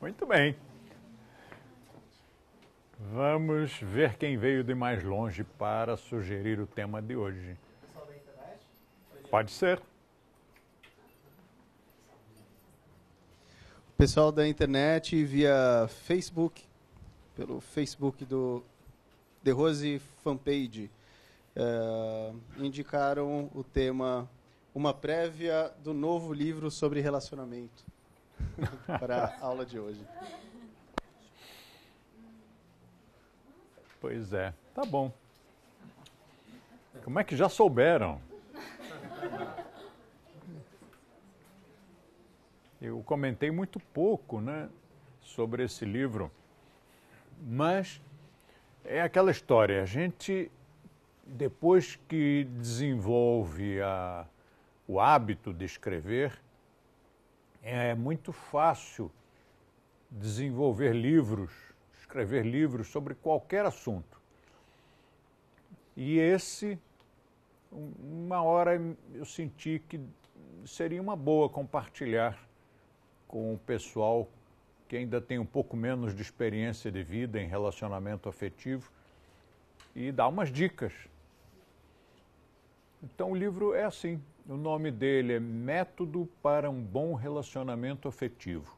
Muito bem. Vamos ver quem veio de mais longe para sugerir o tema de hoje. Pode ser. Pessoal da internet via Facebook, pelo Facebook do The Rose Fanpage, uh, indicaram o tema Uma prévia do novo livro sobre relacionamento para a aula de hoje. Pois é, tá bom. Como é que já souberam? Eu comentei muito pouco, né, sobre esse livro, mas é aquela história. A gente, depois que desenvolve a, o hábito de escrever, é muito fácil desenvolver livros escrever livros sobre qualquer assunto. E esse, uma hora eu senti que seria uma boa compartilhar com o pessoal que ainda tem um pouco menos de experiência de vida em relacionamento afetivo e dar umas dicas. Então o livro é assim, o nome dele é Método para um Bom Relacionamento Afetivo.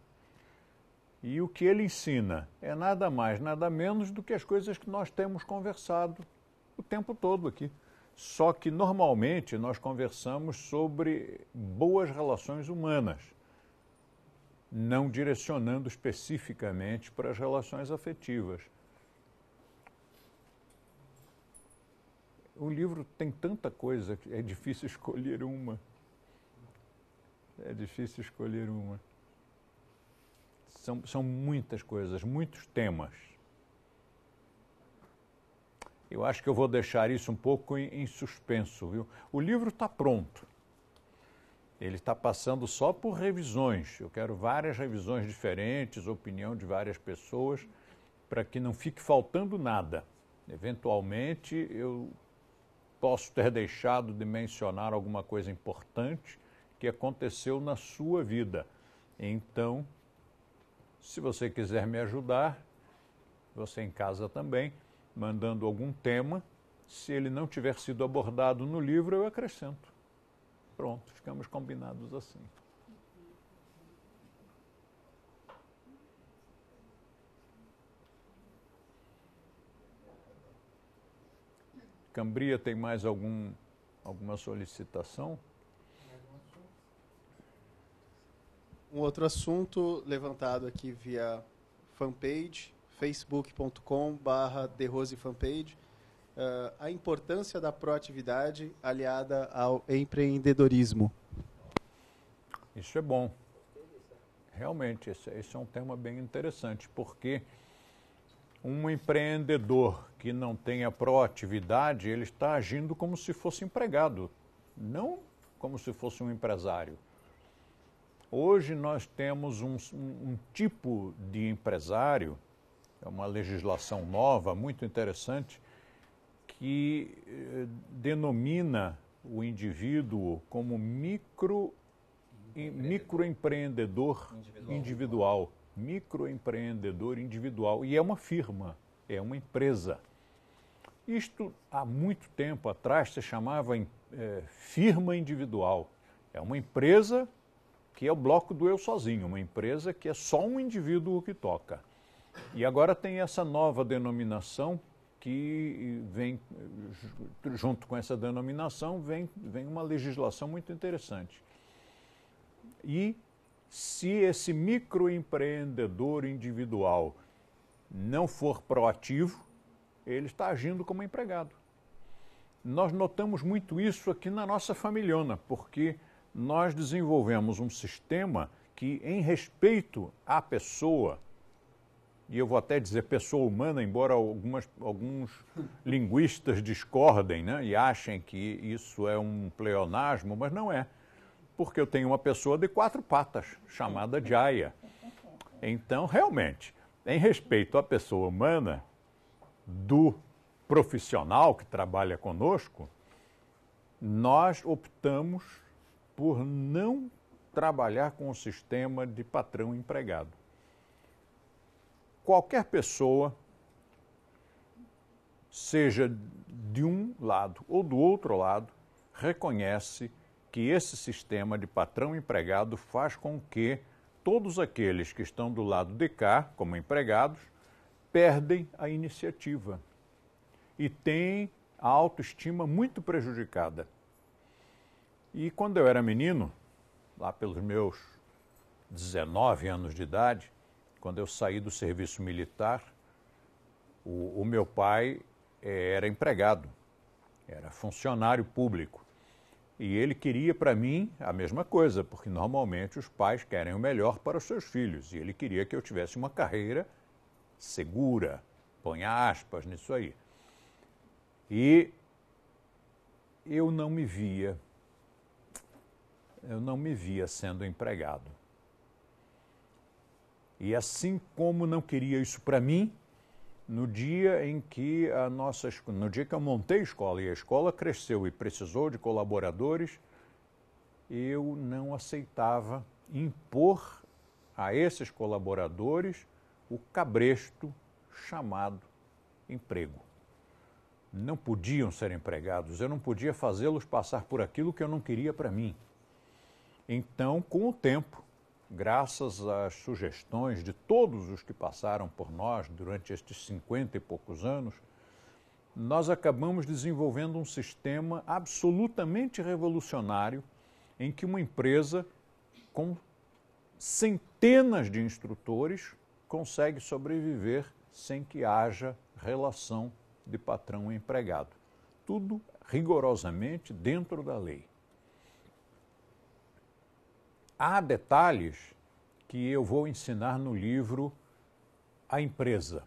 E o que ele ensina é nada mais, nada menos do que as coisas que nós temos conversado o tempo todo aqui. Só que normalmente nós conversamos sobre boas relações humanas, não direcionando especificamente para as relações afetivas. O livro tem tanta coisa que é difícil escolher uma. É difícil escolher uma. São, são muitas coisas, muitos temas. Eu acho que eu vou deixar isso um pouco em, em suspenso, viu? O livro está pronto. Ele está passando só por revisões. Eu quero várias revisões diferentes, opinião de várias pessoas, para que não fique faltando nada. Eventualmente, eu posso ter deixado de mencionar alguma coisa importante que aconteceu na sua vida. Então, se você quiser me ajudar, você em casa também, mandando algum tema, se ele não tiver sido abordado no livro, eu acrescento. Pronto, ficamos combinados assim. Cambria tem mais algum, alguma solicitação? Um outro assunto levantado aqui via fanpage, facebook.com barra fanpage, uh, a importância da proatividade aliada ao empreendedorismo. Isso é bom. Realmente, esse, esse é um tema bem interessante, porque um empreendedor que não tenha proatividade, ele está agindo como se fosse empregado, não como se fosse um empresário. Hoje nós temos um, um, tipo de empresário, é uma legislação nova, muito interessante, que eh, denomina o indivíduo como micro, microempreendedor individual. individual. Microempreendedor individual. E é uma firma, é uma empresa. Isto, há muito tempo atrás, se chamava eh, firma individual. É uma empresa que é o bloco do eu sozinho, uma empresa que é só um indivíduo que toca. E agora tem essa nova denominação que vem, junto com essa denominação, vem, vem uma legislação muito interessante. E se esse microempreendedor individual não for proativo, ele está agindo como empregado. Nós notamos muito isso aqui na nossa familhona, porque nós desenvolvemos um sistema que, em respeito à pessoa, e eu vou até dizer pessoa humana, embora algumas, alguns linguistas discordem né, e achem que isso é um pleonasmo, mas não é. Porque eu tenho uma pessoa de quatro patas, chamada Jaya. Então, realmente, em respeito à pessoa humana, do profissional que trabalha conosco, nós optamos por não trabalhar com o sistema de patrão empregado. qualquer pessoa, seja de um lado ou do outro lado, reconhece que esse sistema de patrão empregado faz com que todos aqueles que estão do lado de cá, como empregados, perdem a iniciativa e têm a autoestima muito prejudicada. E quando eu era menino, lá pelos meus 19 anos de idade, quando eu saí do serviço militar, o, o meu pai eh, era empregado, era funcionário público. E ele queria para mim a mesma coisa, porque normalmente os pais querem o melhor para os seus filhos. E ele queria que eu tivesse uma carreira segura, põe aspas nisso aí. E eu não me via, eu não me via sendo empregado. E assim como não queria isso para mim, no dia em que a nossa no dia que eu montei a escola e a escola cresceu e precisou de colaboradores, eu não aceitava impor a esses colaboradores o cabresto chamado emprego. Não podiam ser empregados, eu não podia fazê-los passar por aquilo que eu não queria para mim. Então, com o tempo, graças às sugestões de todos os que passaram por nós durante estes cinquenta e poucos anos, nós acabamos desenvolvendo um sistema absolutamente revolucionário em que uma empresa com centenas de instrutores consegue sobreviver sem que haja relação de patrão empregado. Tudo rigorosamente dentro da lei. Há detalhes que eu vou ensinar no livro A Empresa.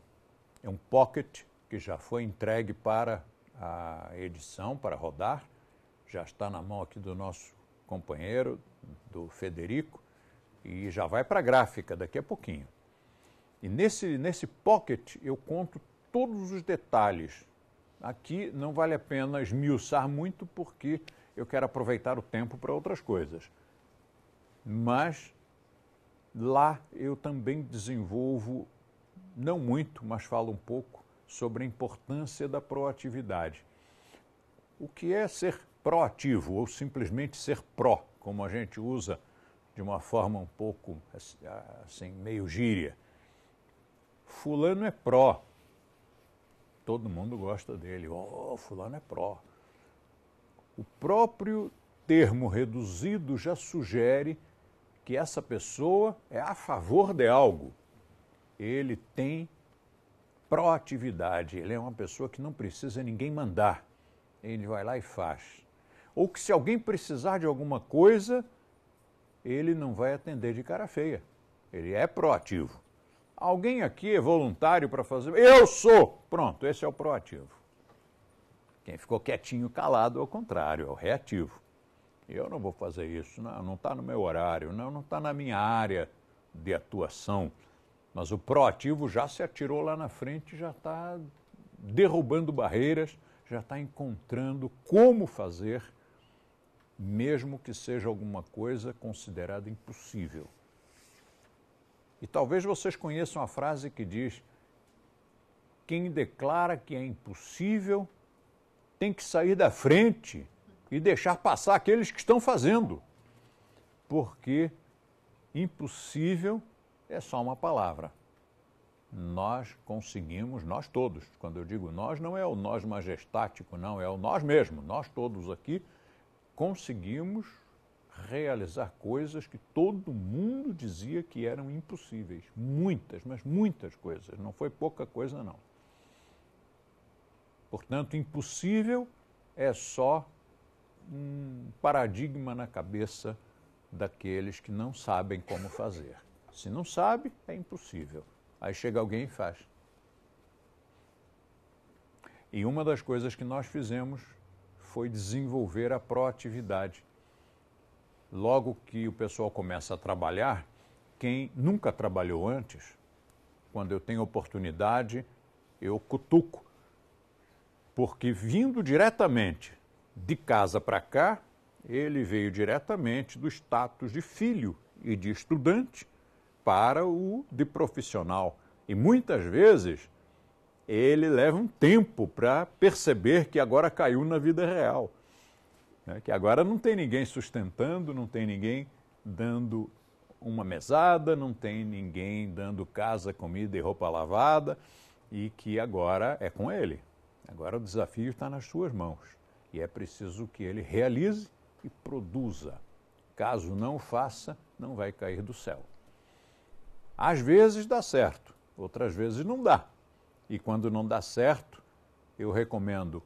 É um pocket que já foi entregue para a edição, para rodar, já está na mão aqui do nosso companheiro, do Federico, e já vai para a gráfica daqui a pouquinho. E nesse, nesse pocket eu conto todos os detalhes. Aqui não vale a pena esmiuçar muito porque eu quero aproveitar o tempo para outras coisas mas lá eu também desenvolvo, não muito, mas falo um pouco sobre a importância da proatividade. O que é ser proativo ou simplesmente ser pró, como a gente usa de uma forma um pouco assim, meio gíria. Fulano é pró. Todo mundo gosta dele. Oh, fulano é pró. O próprio termo reduzido já sugere que essa pessoa é a favor de algo. Ele tem proatividade, ele é uma pessoa que não precisa ninguém mandar. Ele vai lá e faz. Ou que se alguém precisar de alguma coisa, ele não vai atender de cara feia. Ele é proativo. Alguém aqui é voluntário para fazer? Eu sou! Pronto, esse é o proativo. Quem ficou quietinho, calado, é o contrário, é o reativo. Eu não vou fazer isso, não está no meu horário, não está na minha área de atuação. Mas o proativo já se atirou lá na frente, já está derrubando barreiras, já está encontrando como fazer, mesmo que seja alguma coisa considerada impossível. E talvez vocês conheçam a frase que diz: quem declara que é impossível tem que sair da frente e deixar passar aqueles que estão fazendo. Porque impossível é só uma palavra. Nós conseguimos, nós todos, quando eu digo nós, não é o nós majestático, não, é o nós mesmo, nós todos aqui conseguimos realizar coisas que todo mundo dizia que eram impossíveis. Muitas, mas muitas coisas, não foi pouca coisa, não. Portanto, impossível é só um paradigma na cabeça daqueles que não sabem como fazer. Se não sabe, é impossível. Aí chega alguém e faz. E uma das coisas que nós fizemos foi desenvolver a proatividade. Logo que o pessoal começa a trabalhar, quem nunca trabalhou antes, quando eu tenho oportunidade, eu cutuco. Porque vindo diretamente de casa para cá, ele veio diretamente do status de filho e de estudante para o de profissional. E muitas vezes ele leva um tempo para perceber que agora caiu na vida real. Né? Que agora não tem ninguém sustentando, não tem ninguém dando uma mesada, não tem ninguém dando casa, comida e roupa lavada, e que agora é com ele. Agora o desafio está nas suas mãos. E é preciso que ele realize e produza. Caso não faça, não vai cair do céu. Às vezes dá certo, outras vezes não dá. E quando não dá certo, eu recomendo,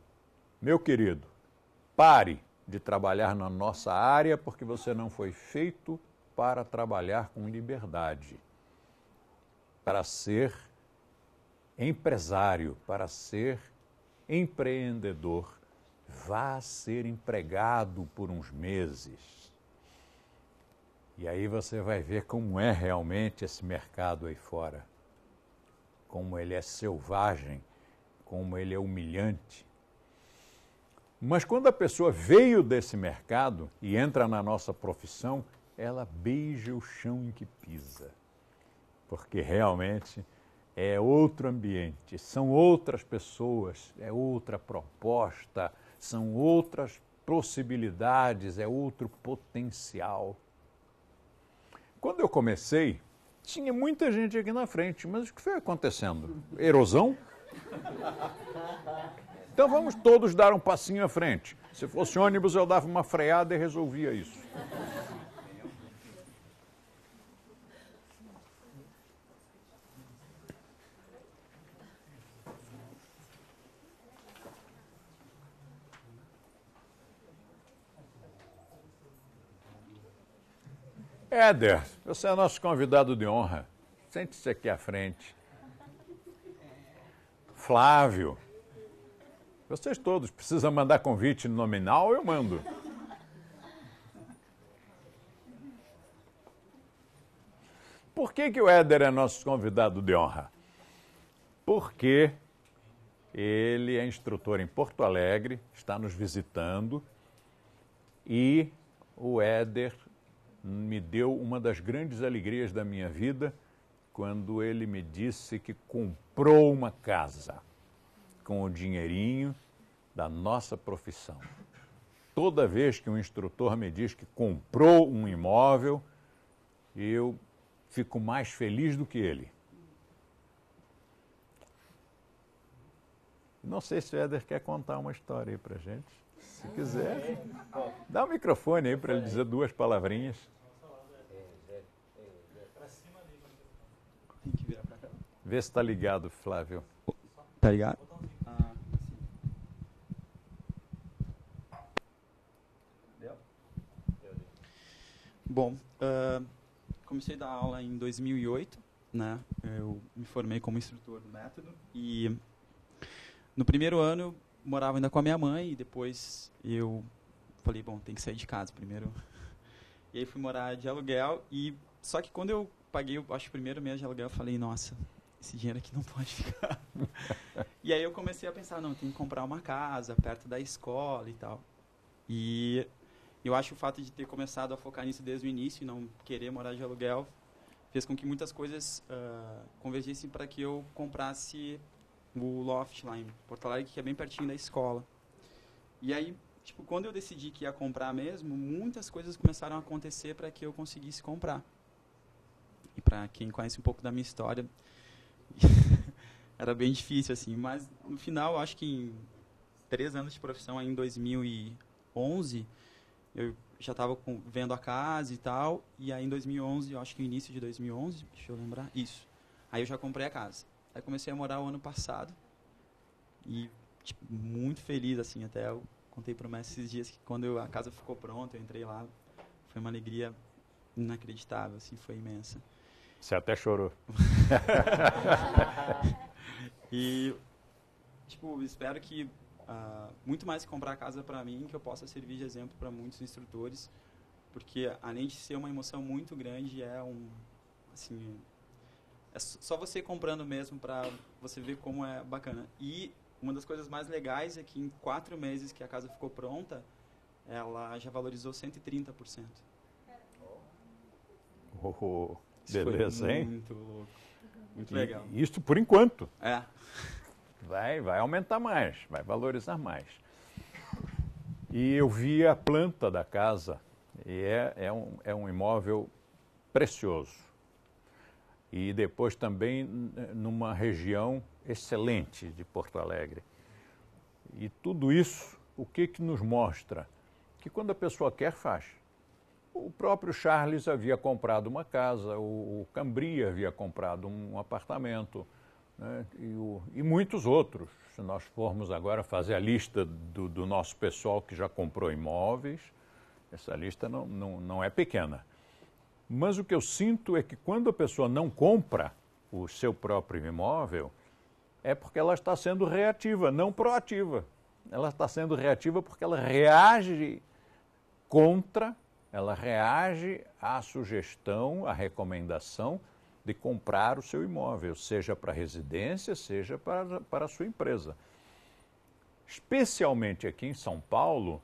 meu querido, pare de trabalhar na nossa área porque você não foi feito para trabalhar com liberdade, para ser empresário, para ser empreendedor. Vá ser empregado por uns meses. E aí você vai ver como é realmente esse mercado aí fora como ele é selvagem, como ele é humilhante. Mas quando a pessoa veio desse mercado e entra na nossa profissão, ela beija o chão em que pisa. Porque realmente é outro ambiente, são outras pessoas, é outra proposta, são outras possibilidades, é outro potencial. Quando eu comecei, tinha muita gente aqui na frente, mas o que foi acontecendo? Erosão? Então vamos todos dar um passinho à frente. Se fosse ônibus, eu dava uma freada e resolvia isso. Éder, você é nosso convidado de honra. Sente-se aqui à frente. Flávio. Vocês todos precisam mandar convite nominal, eu mando. Por que, que o Éder é nosso convidado de honra? Porque ele é instrutor em Porto Alegre, está nos visitando e o Éder me deu uma das grandes alegrias da minha vida quando ele me disse que comprou uma casa com o dinheirinho da nossa profissão. Toda vez que um instrutor me diz que comprou um imóvel, eu fico mais feliz do que ele. Não sei se o Éder quer contar uma história aí pra gente. Se quiser, dá o um microfone aí para ele dizer duas palavrinhas. Vê se está ligado, Flávio. Tá ligado? Bom, uh, comecei a dar aula em 2008, né? Eu me formei como instrutor do método e no primeiro ano eu morava ainda com a minha mãe e depois eu falei, bom, tem que sair de casa primeiro. E aí fui morar de aluguel e só que quando eu paguei, acho o primeiro mês de aluguel, eu falei, nossa, esse dinheiro aqui não pode ficar. e aí eu comecei a pensar, não, tem que comprar uma casa perto da escola e tal. E eu acho o fato de ter começado a focar nisso desde o início e não querer morar de aluguel fez com que muitas coisas uh, convergissem para que eu comprasse o loft lá em Porto Alegre, que é bem pertinho da escola. E aí, tipo, quando eu decidi que ia comprar mesmo, muitas coisas começaram a acontecer para que eu conseguisse comprar. E para quem conhece um pouco da minha história, era bem difícil assim, mas no final, acho que em três anos de profissão, aí em 2011, eu já estava vendo a casa e tal, e aí em 2011, eu acho que no início de 2011, deixa eu lembrar, isso. Aí eu já comprei a casa. Aí comecei a morar o ano passado. E tipo, muito feliz, assim, até eu contei para o mestre esses dias que quando eu, a casa ficou pronta, eu entrei lá, foi uma alegria inacreditável, assim, foi imensa. Você até chorou. e, tipo, espero que uh, muito mais que comprar casa para mim, que eu possa servir de exemplo para muitos instrutores, porque além de ser uma emoção muito grande, é um, assim, é só você comprando mesmo para você ver como é bacana. E uma das coisas mais legais é que em quatro meses que a casa ficou pronta, ela já valorizou 130%. Oh, beleza, hein? Muito louco. Muito legal. E isso por enquanto. É. Vai, vai aumentar mais, vai valorizar mais. E eu vi a planta da casa, e é, é, um, é um imóvel precioso. E depois também numa região excelente de Porto Alegre. E tudo isso, o que, que nos mostra? Que quando a pessoa quer, faz. O próprio Charles havia comprado uma casa, o, o Cambria havia comprado um apartamento, né? e, o, e, muitos outros. Se nós formos agora fazer a lista do, do, nosso pessoal que já comprou imóveis, essa lista não, não, não é pequena. Mas o que eu sinto é que quando a pessoa não compra o seu próprio imóvel, é porque ela está sendo reativa, não proativa. Ela está sendo reativa porque ela reage contra, ela reage à sugestão, à recomendação de comprar o seu imóvel, seja para residência, seja para, para a sua empresa. Especialmente aqui em São Paulo,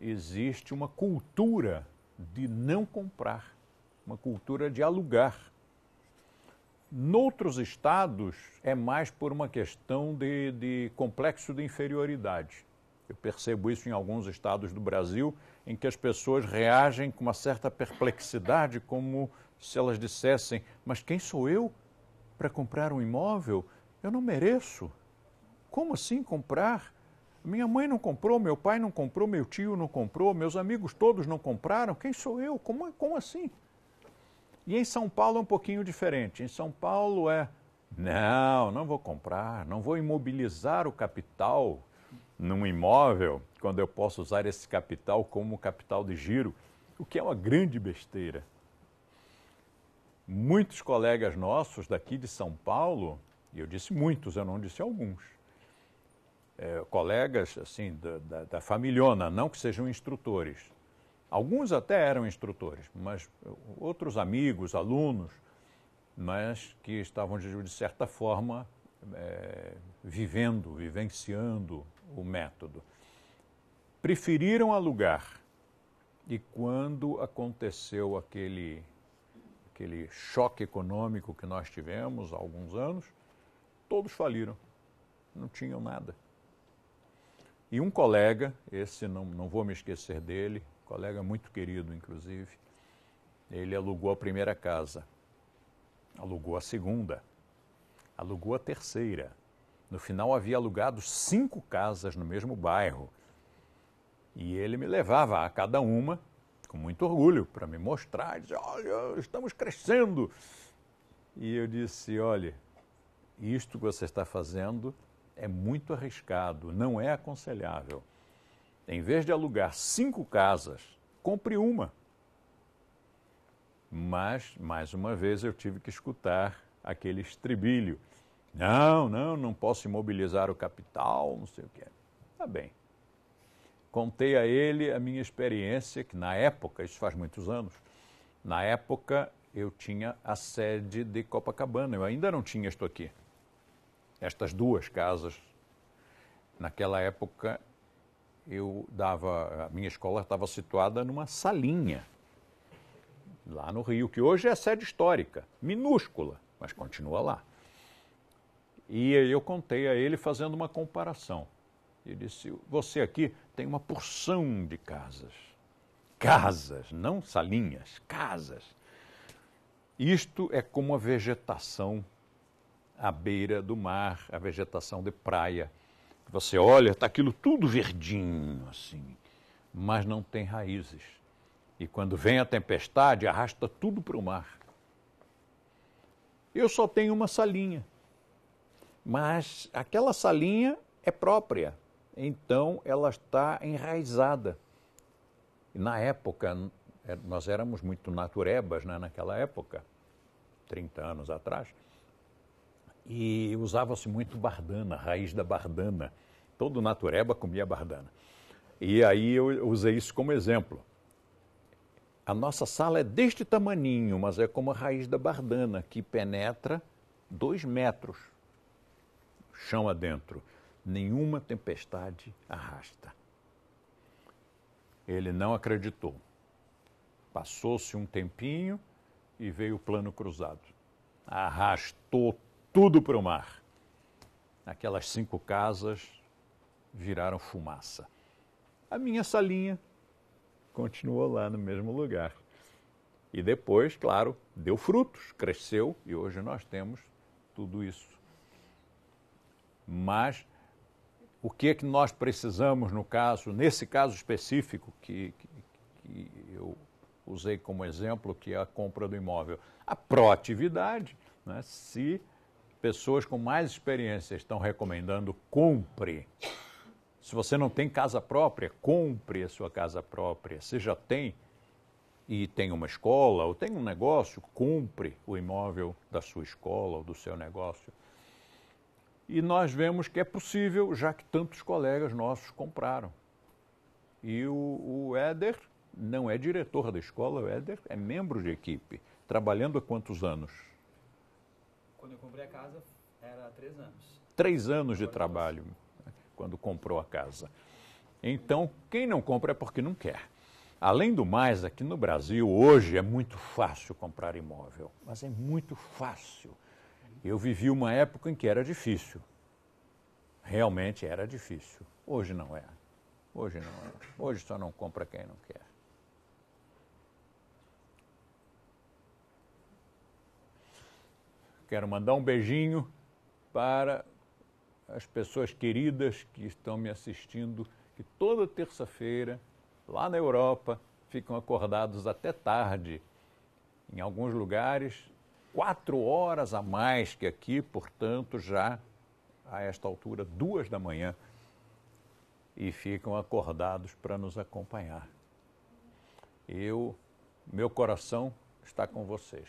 existe uma cultura de não comprar, uma cultura de alugar. Noutros estados, é mais por uma questão de, de complexo de inferioridade. Eu percebo isso em alguns estados do Brasil, em que as pessoas reagem com uma certa perplexidade, como se elas dissessem: Mas quem sou eu para comprar um imóvel? Eu não mereço. Como assim comprar? Minha mãe não comprou, meu pai não comprou, meu tio não comprou, meus amigos todos não compraram. Quem sou eu? Como, como assim? E em São Paulo é um pouquinho diferente. Em São Paulo é: não, não vou comprar, não vou imobilizar o capital num imóvel quando eu posso usar esse capital como capital de giro, o que é uma grande besteira. Muitos colegas nossos daqui de São Paulo, e eu disse muitos, eu não disse alguns, é, colegas assim da, da, da não que sejam instrutores, Alguns até eram instrutores, mas outros amigos, alunos, mas que estavam, de certa forma, é, vivendo, vivenciando o método. Preferiram alugar. E quando aconteceu aquele, aquele choque econômico que nós tivemos há alguns anos, todos faliram. Não tinham nada. E um colega, esse não, não vou me esquecer dele, colega muito querido, inclusive. Ele alugou a primeira casa, alugou a segunda, alugou a terceira. No final havia alugado cinco casas no mesmo bairro. E ele me levava a cada uma com muito orgulho para me mostrar, dizer, olha, estamos crescendo. E eu disse, olha, isto que você está fazendo é muito arriscado, não é aconselhável. Em vez de alugar cinco casas, compre uma. Mas, mais uma vez, eu tive que escutar aquele estribilho. Não, não, não posso imobilizar o capital, não sei o que. Tá bem. Contei a ele a minha experiência, que na época, isso faz muitos anos, na época eu tinha a sede de Copacabana, eu ainda não tinha isto aqui. Estas duas casas. Naquela época eu dava, a minha escola estava situada numa salinha lá no Rio, que hoje é sede histórica, minúscula, mas continua lá. E eu contei a ele fazendo uma comparação. Ele disse: Você aqui tem uma porção de casas. Casas, não salinhas, casas. Isto é como a vegetação à beira do mar, a vegetação de praia. Você olha, está aquilo tudo verdinho, assim, mas não tem raízes. E quando vem a tempestade, arrasta tudo para o mar. Eu só tenho uma salinha, mas aquela salinha é própria, então ela está enraizada. Na época, é, nós éramos muito naturebas né, naquela época, 30 anos atrás e usava-se muito bardana, raiz da bardana. Todo natureba comia bardana. E aí eu usei isso como exemplo. A nossa sala é deste tamaninho, mas é como a raiz da bardana, que penetra dois metros chão adentro. Nenhuma tempestade arrasta. Ele não acreditou. Passou-se um tempinho e veio o plano cruzado. Arrastou tudo para o mar. Aquelas cinco casas viraram fumaça. A minha salinha continuou lá no mesmo lugar. E depois, claro, deu frutos, cresceu e hoje nós temos tudo isso. Mas o que é que nós precisamos no caso, nesse caso específico que, que, que eu usei como exemplo, que é a compra do imóvel? A proatividade. Né? Se pessoas com mais experiência estão recomendando compre. Se você não tem casa própria, compre a sua casa própria. Se já tem, e tem uma escola ou tem um negócio, compre o imóvel da sua escola ou do seu negócio. E nós vemos que é possível, já que tantos colegas nossos compraram. E o, o Éder não é diretor da escola, o Éder é membro de equipe. Trabalhando há quantos anos? Quando eu comprei a casa, era três anos. Três anos de trabalho, quando comprou a casa. Então, quem não compra é porque não quer. Além do mais, aqui no Brasil, hoje é muito fácil comprar imóvel, mas é muito fácil. Eu vivi uma época em que era difícil. Realmente era difícil. Hoje não é. Hoje não é. Hoje só não compra quem não quer. Quero mandar um beijinho para as pessoas queridas que estão me assistindo, que toda terça-feira lá na Europa, ficam acordados até tarde. Em alguns lugares, quatro horas a mais que aqui, portanto, já a esta altura, duas da manhã, e ficam acordados para nos acompanhar. Eu, meu coração está com vocês.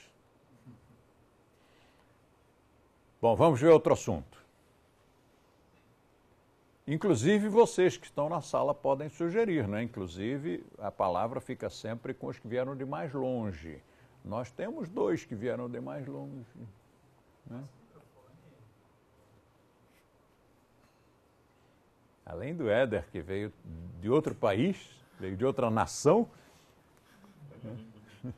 Bom, vamos ver outro assunto. Inclusive vocês que estão na sala podem sugerir, né? Inclusive a palavra fica sempre com os que vieram de mais longe. Nós temos dois que vieram de mais longe. Né? Além do Éder, que veio de outro país, veio de outra nação.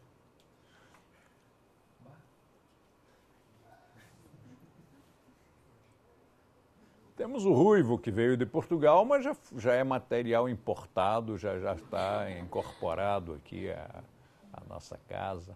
Temos o ruivo, que veio de Portugal, mas já, já é material importado, já, já está incorporado aqui à, à nossa casa.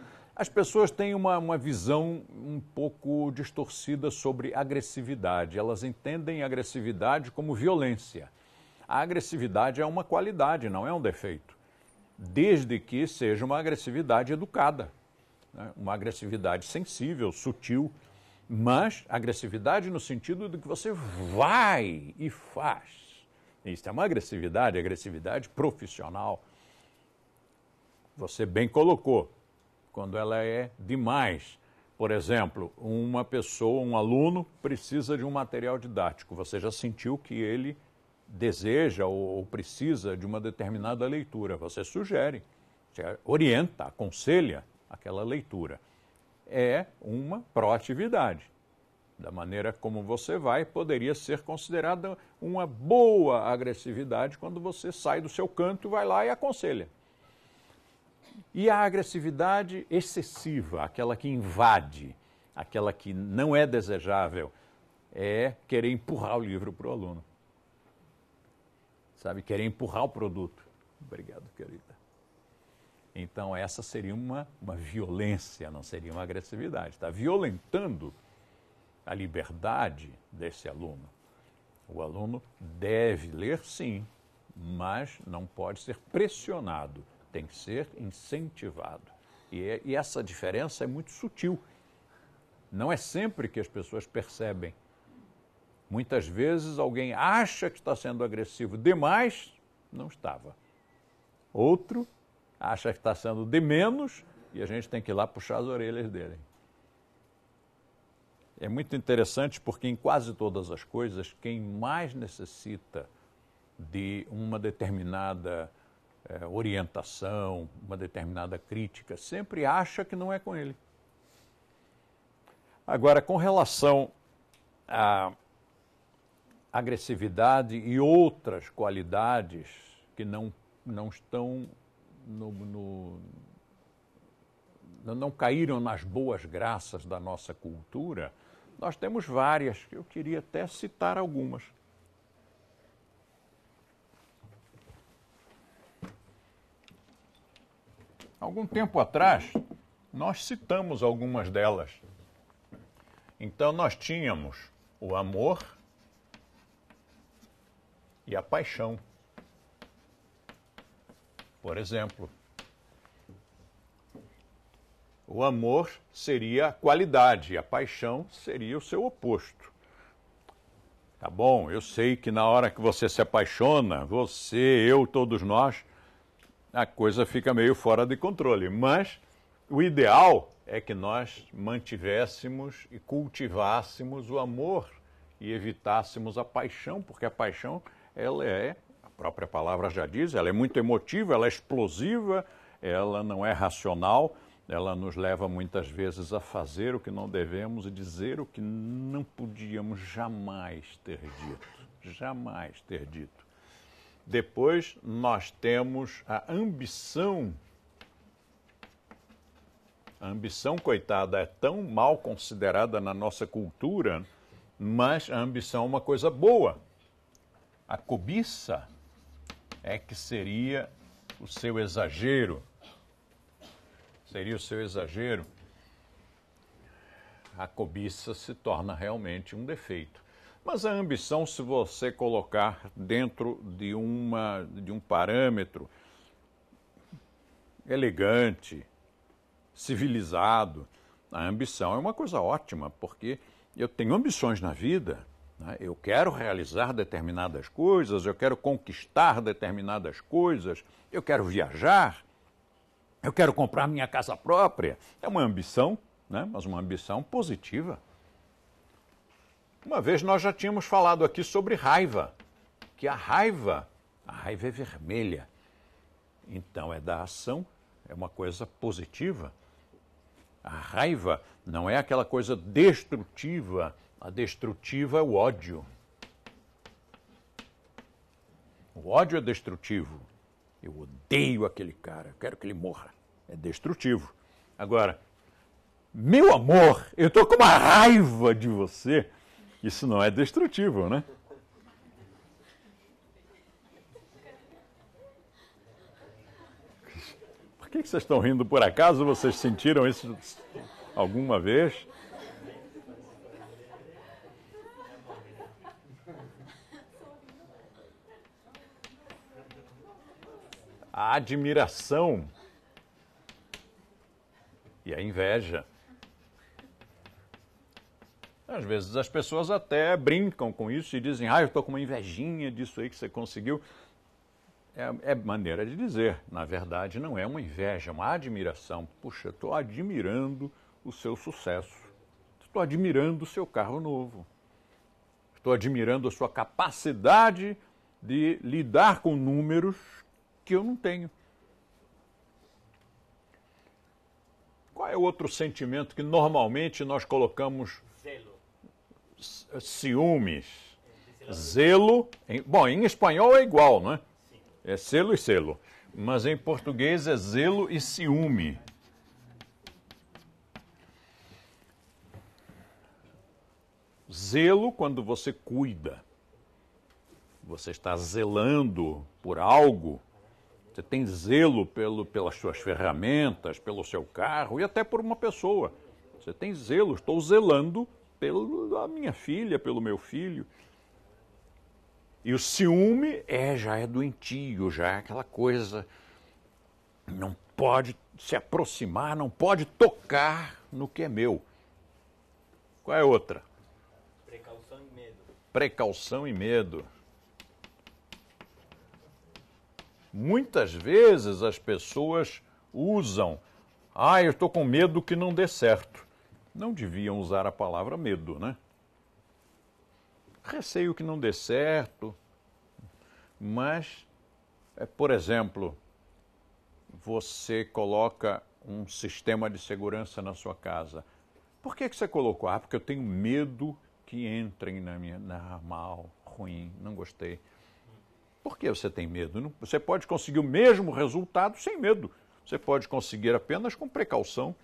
As pessoas têm uma, uma visão um pouco distorcida sobre agressividade. Elas entendem agressividade como violência. A agressividade é uma qualidade, não é um defeito. Desde que seja uma agressividade educada, né? uma agressividade sensível, sutil, mas agressividade no sentido de que você vai e faz. Isso é uma agressividade, agressividade profissional você bem colocou, quando ela é demais. Por exemplo, uma pessoa, um aluno, precisa de um material didático. Você já sentiu que ele deseja ou precisa de uma determinada leitura. Você sugere, você orienta, aconselha aquela leitura. É uma proatividade. Da maneira como você vai, poderia ser considerada uma boa agressividade quando você sai do seu canto, vai lá e aconselha. E a agressividade excessiva, aquela que invade, aquela que não é desejável, é querer empurrar o livro para o aluno. Sabe, querer empurrar o produto. Obrigado, querida. Então, essa seria uma, uma violência, não seria uma agressividade. Está violentando a liberdade desse aluno. O aluno deve ler, sim, mas não pode ser pressionado tem que ser incentivado. E, é, e essa diferença é muito sutil. Não é sempre que as pessoas percebem. Muitas vezes alguém acha que está sendo agressivo demais, não estava. Outro acha que está sendo de menos e a gente tem que ir lá puxar as orelhas dele. É muito interessante porque em quase todas as coisas, quem mais necessita de uma determinada é, orientação, uma determinada crítica, sempre acha que não é com ele. Agora, com relação à agressividade e outras qualidades que não, não estão no, no, não caíram nas boas graças da nossa cultura, nós temos várias, eu queria até citar algumas. Algum tempo atrás, nós citamos algumas delas. Então, nós tínhamos o amor e a paixão. Por exemplo, o amor seria a qualidade, a paixão seria o seu oposto. Tá bom, eu sei que na hora que você se apaixona, você, eu, todos nós, a coisa fica meio fora de controle. Mas o ideal é que nós mantivéssemos e cultivássemos o amor e evitássemos a paixão, porque a paixão, ela é, a própria palavra já diz, ela é muito emotiva, ela é explosiva, ela não é racional, ela nos leva muitas vezes a fazer o que não devemos e dizer o que não podíamos jamais ter dito, jamais ter dito. Depois nós temos a ambição. A ambição, coitada, é tão mal considerada na nossa cultura, mas a ambição é uma coisa boa. A cobiça é que seria o seu exagero. Seria o seu exagero. A cobiça se torna realmente um defeito. Mas a ambição, se você colocar dentro de, uma, de um parâmetro elegante, civilizado, a ambição é uma coisa ótima, porque eu tenho ambições na vida. Né? Eu quero realizar determinadas coisas, eu quero conquistar determinadas coisas, eu quero viajar, eu quero comprar minha casa própria. É uma ambição, né? mas uma ambição positiva. Uma vez nós já tínhamos falado aqui sobre raiva, que a raiva, a raiva é vermelha. Então é da ação, é uma coisa positiva. A raiva não é aquela coisa destrutiva, a destrutiva é o ódio. O ódio é destrutivo. Eu odeio aquele cara, eu quero que ele morra. É destrutivo. Agora, meu amor, eu estou com uma raiva de você. Isso não é destrutivo, né? Por que vocês estão rindo por acaso? Vocês sentiram isso alguma vez? A admiração e a inveja às vezes as pessoas até brincam com isso e dizem, ah, eu estou com uma invejinha disso aí que você conseguiu. É, é, maneira de dizer. Na verdade, não é uma inveja, é uma admiração. Puxa, estou admirando o seu sucesso. Estou admirando o seu carro novo. Estou admirando a sua capacidade de lidar com números que eu não tenho. Qual é o outro sentimento que normalmente nós colocamos ciúmes, zelo. Em, bom, em espanhol é igual, não é? É selo e selo. Mas em português é zelo e ciúme. Zelo quando você cuida. Você está zelando por algo. Você tem zelo pelo, pelas suas ferramentas, pelo seu carro e até por uma pessoa. Você tem zelo. Estou zelando pela minha filha, pelo meu filho. E o ciúme é, já é doentio, já é aquela coisa. Não pode se aproximar, não pode tocar no que é meu. Qual é a outra? Precaução e medo. Precaução e medo. Muitas vezes as pessoas usam, ah, eu estou com medo que não dê certo. Não deviam usar a palavra medo, né? Receio que não dê certo, mas, é, por exemplo, você coloca um sistema de segurança na sua casa. Por que, que você colocou? Ah, porque eu tenho medo que entrem na minha. na mal, ruim, não gostei. Por que você tem medo? Você pode conseguir o mesmo resultado sem medo. Você pode conseguir apenas com precaução.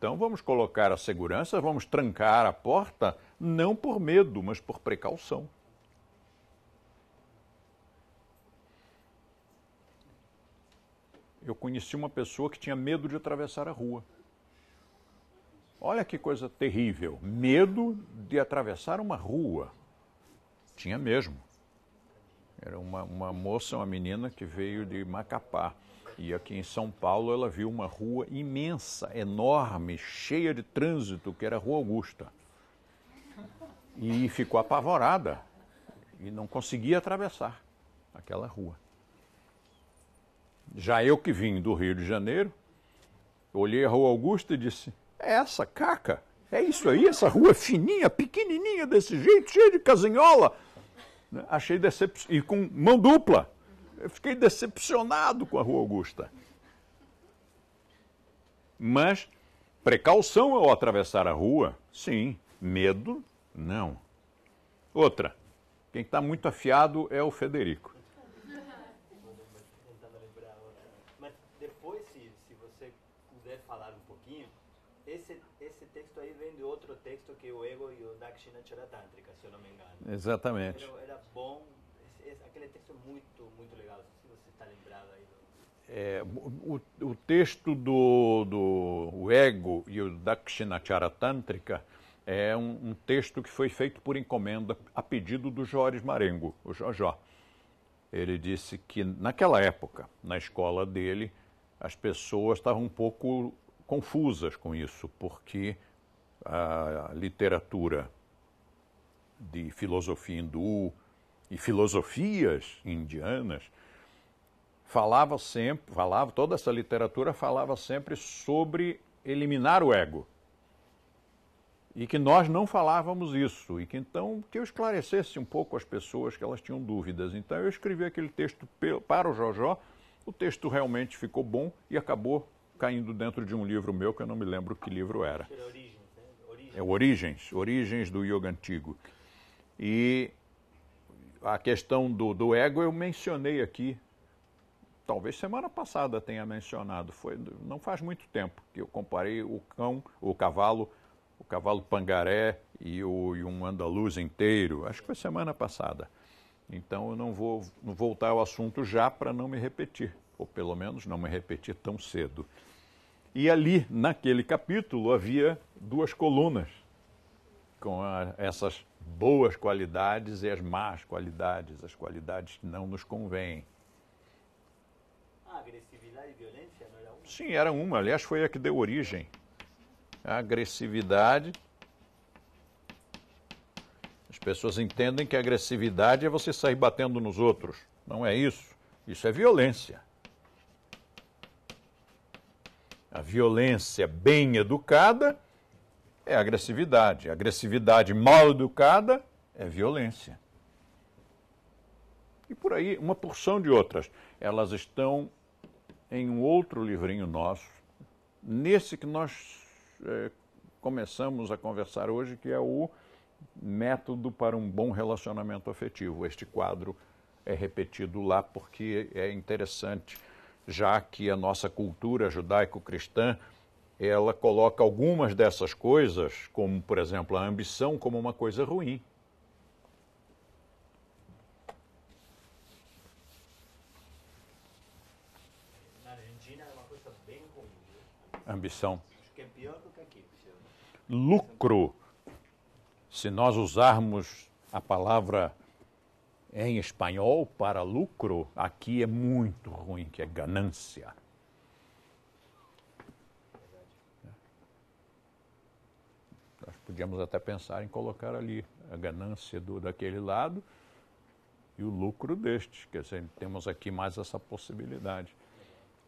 Então vamos colocar a segurança, vamos trancar a porta, não por medo, mas por precaução. Eu conheci uma pessoa que tinha medo de atravessar a rua. Olha que coisa terrível. Medo de atravessar uma rua. Tinha mesmo. Era uma, uma moça, uma menina que veio de Macapá. E aqui em São Paulo ela viu uma rua imensa, enorme, cheia de trânsito, que era a Rua Augusta. E ficou apavorada e não conseguia atravessar aquela rua. Já eu que vim do Rio de Janeiro, olhei a Rua Augusta e disse: É essa caca? É isso aí, essa rua fininha, pequenininha desse jeito, cheia de casinhola. Achei decepcionado. E com mão dupla. Eu fiquei decepcionado com a Rua Augusta. Mas precaução ao atravessar a rua, sim. Medo, não. Outra, quem está muito afiado é o Federico. Mas depois, se, se você puder falar um pouquinho, esse, esse texto aí vem de outro texto que é o Ego e o Dakshina Charatântrica, se eu não me engano. Exatamente. Era, era bom, esse, esse, aquele texto é muito, muito legal, se você está lembrado aí. do- É, o, o texto do, do o Ego e o Dakshinachara Tântrica é um, um texto que foi feito por encomenda a pedido do Joris Marengo, o Jojó. Ele disse que naquela época, na escola dele, as pessoas estavam um pouco confusas com isso, porque a literatura de filosofia hindu e filosofias indianas falava sempre, falava, toda essa literatura falava sempre sobre eliminar o ego. E que nós não falávamos isso, e que então que eu esclarecesse um pouco as pessoas que elas tinham dúvidas. Então eu escrevi aquele texto para o Jojó, o texto realmente ficou bom e acabou caindo dentro de um livro meu que eu não me lembro que livro era. Né? É Origens, Origens do Yoga Antigo. E a questão do, do ego eu mencionei aqui, talvez semana passada tenha mencionado, foi, não faz muito tempo que eu comparei o cão, o cavalo, o cavalo pangaré e, o, e um andaluz inteiro, acho que foi semana passada. Então eu não vou voltar ao assunto já para não me repetir, ou pelo menos não me repetir tão cedo. E ali, naquele capítulo, havia duas colunas com a, essas boas qualidades e as más qualidades, as qualidades que não nos convêm. Ah, agressividade e violência não era um? Sim, era uma, aliás, foi a que deu origem. A agressividade. As pessoas entendem que a agressividade é você sair batendo nos outros. Não é isso. Isso é violência. A violência bem educada é agressividade. Agressividade mal educada é violência. E por aí, uma porção de outras. Elas estão em um outro livrinho nosso, nesse que nós eh, começamos a conversar hoje, que é o Método para um Bom Relacionamento Afetivo. Este quadro é repetido lá porque é interessante, já que a nossa cultura judaico-cristã ela coloca algumas dessas coisas, como por exemplo a ambição, como uma coisa ruim. Na Argentina é uma coisa bem ruim. viu? Ambição. Acho que é pior do que aqui. lucro, se nós usarmos a palavra em espanhol para lucro, aqui é muito ruim, que é ganância. Nós podíamos até pensar em colocar ali a ganância do, daquele lado e o lucro destes. Quer dizer, temos aqui mais essa possibilidade.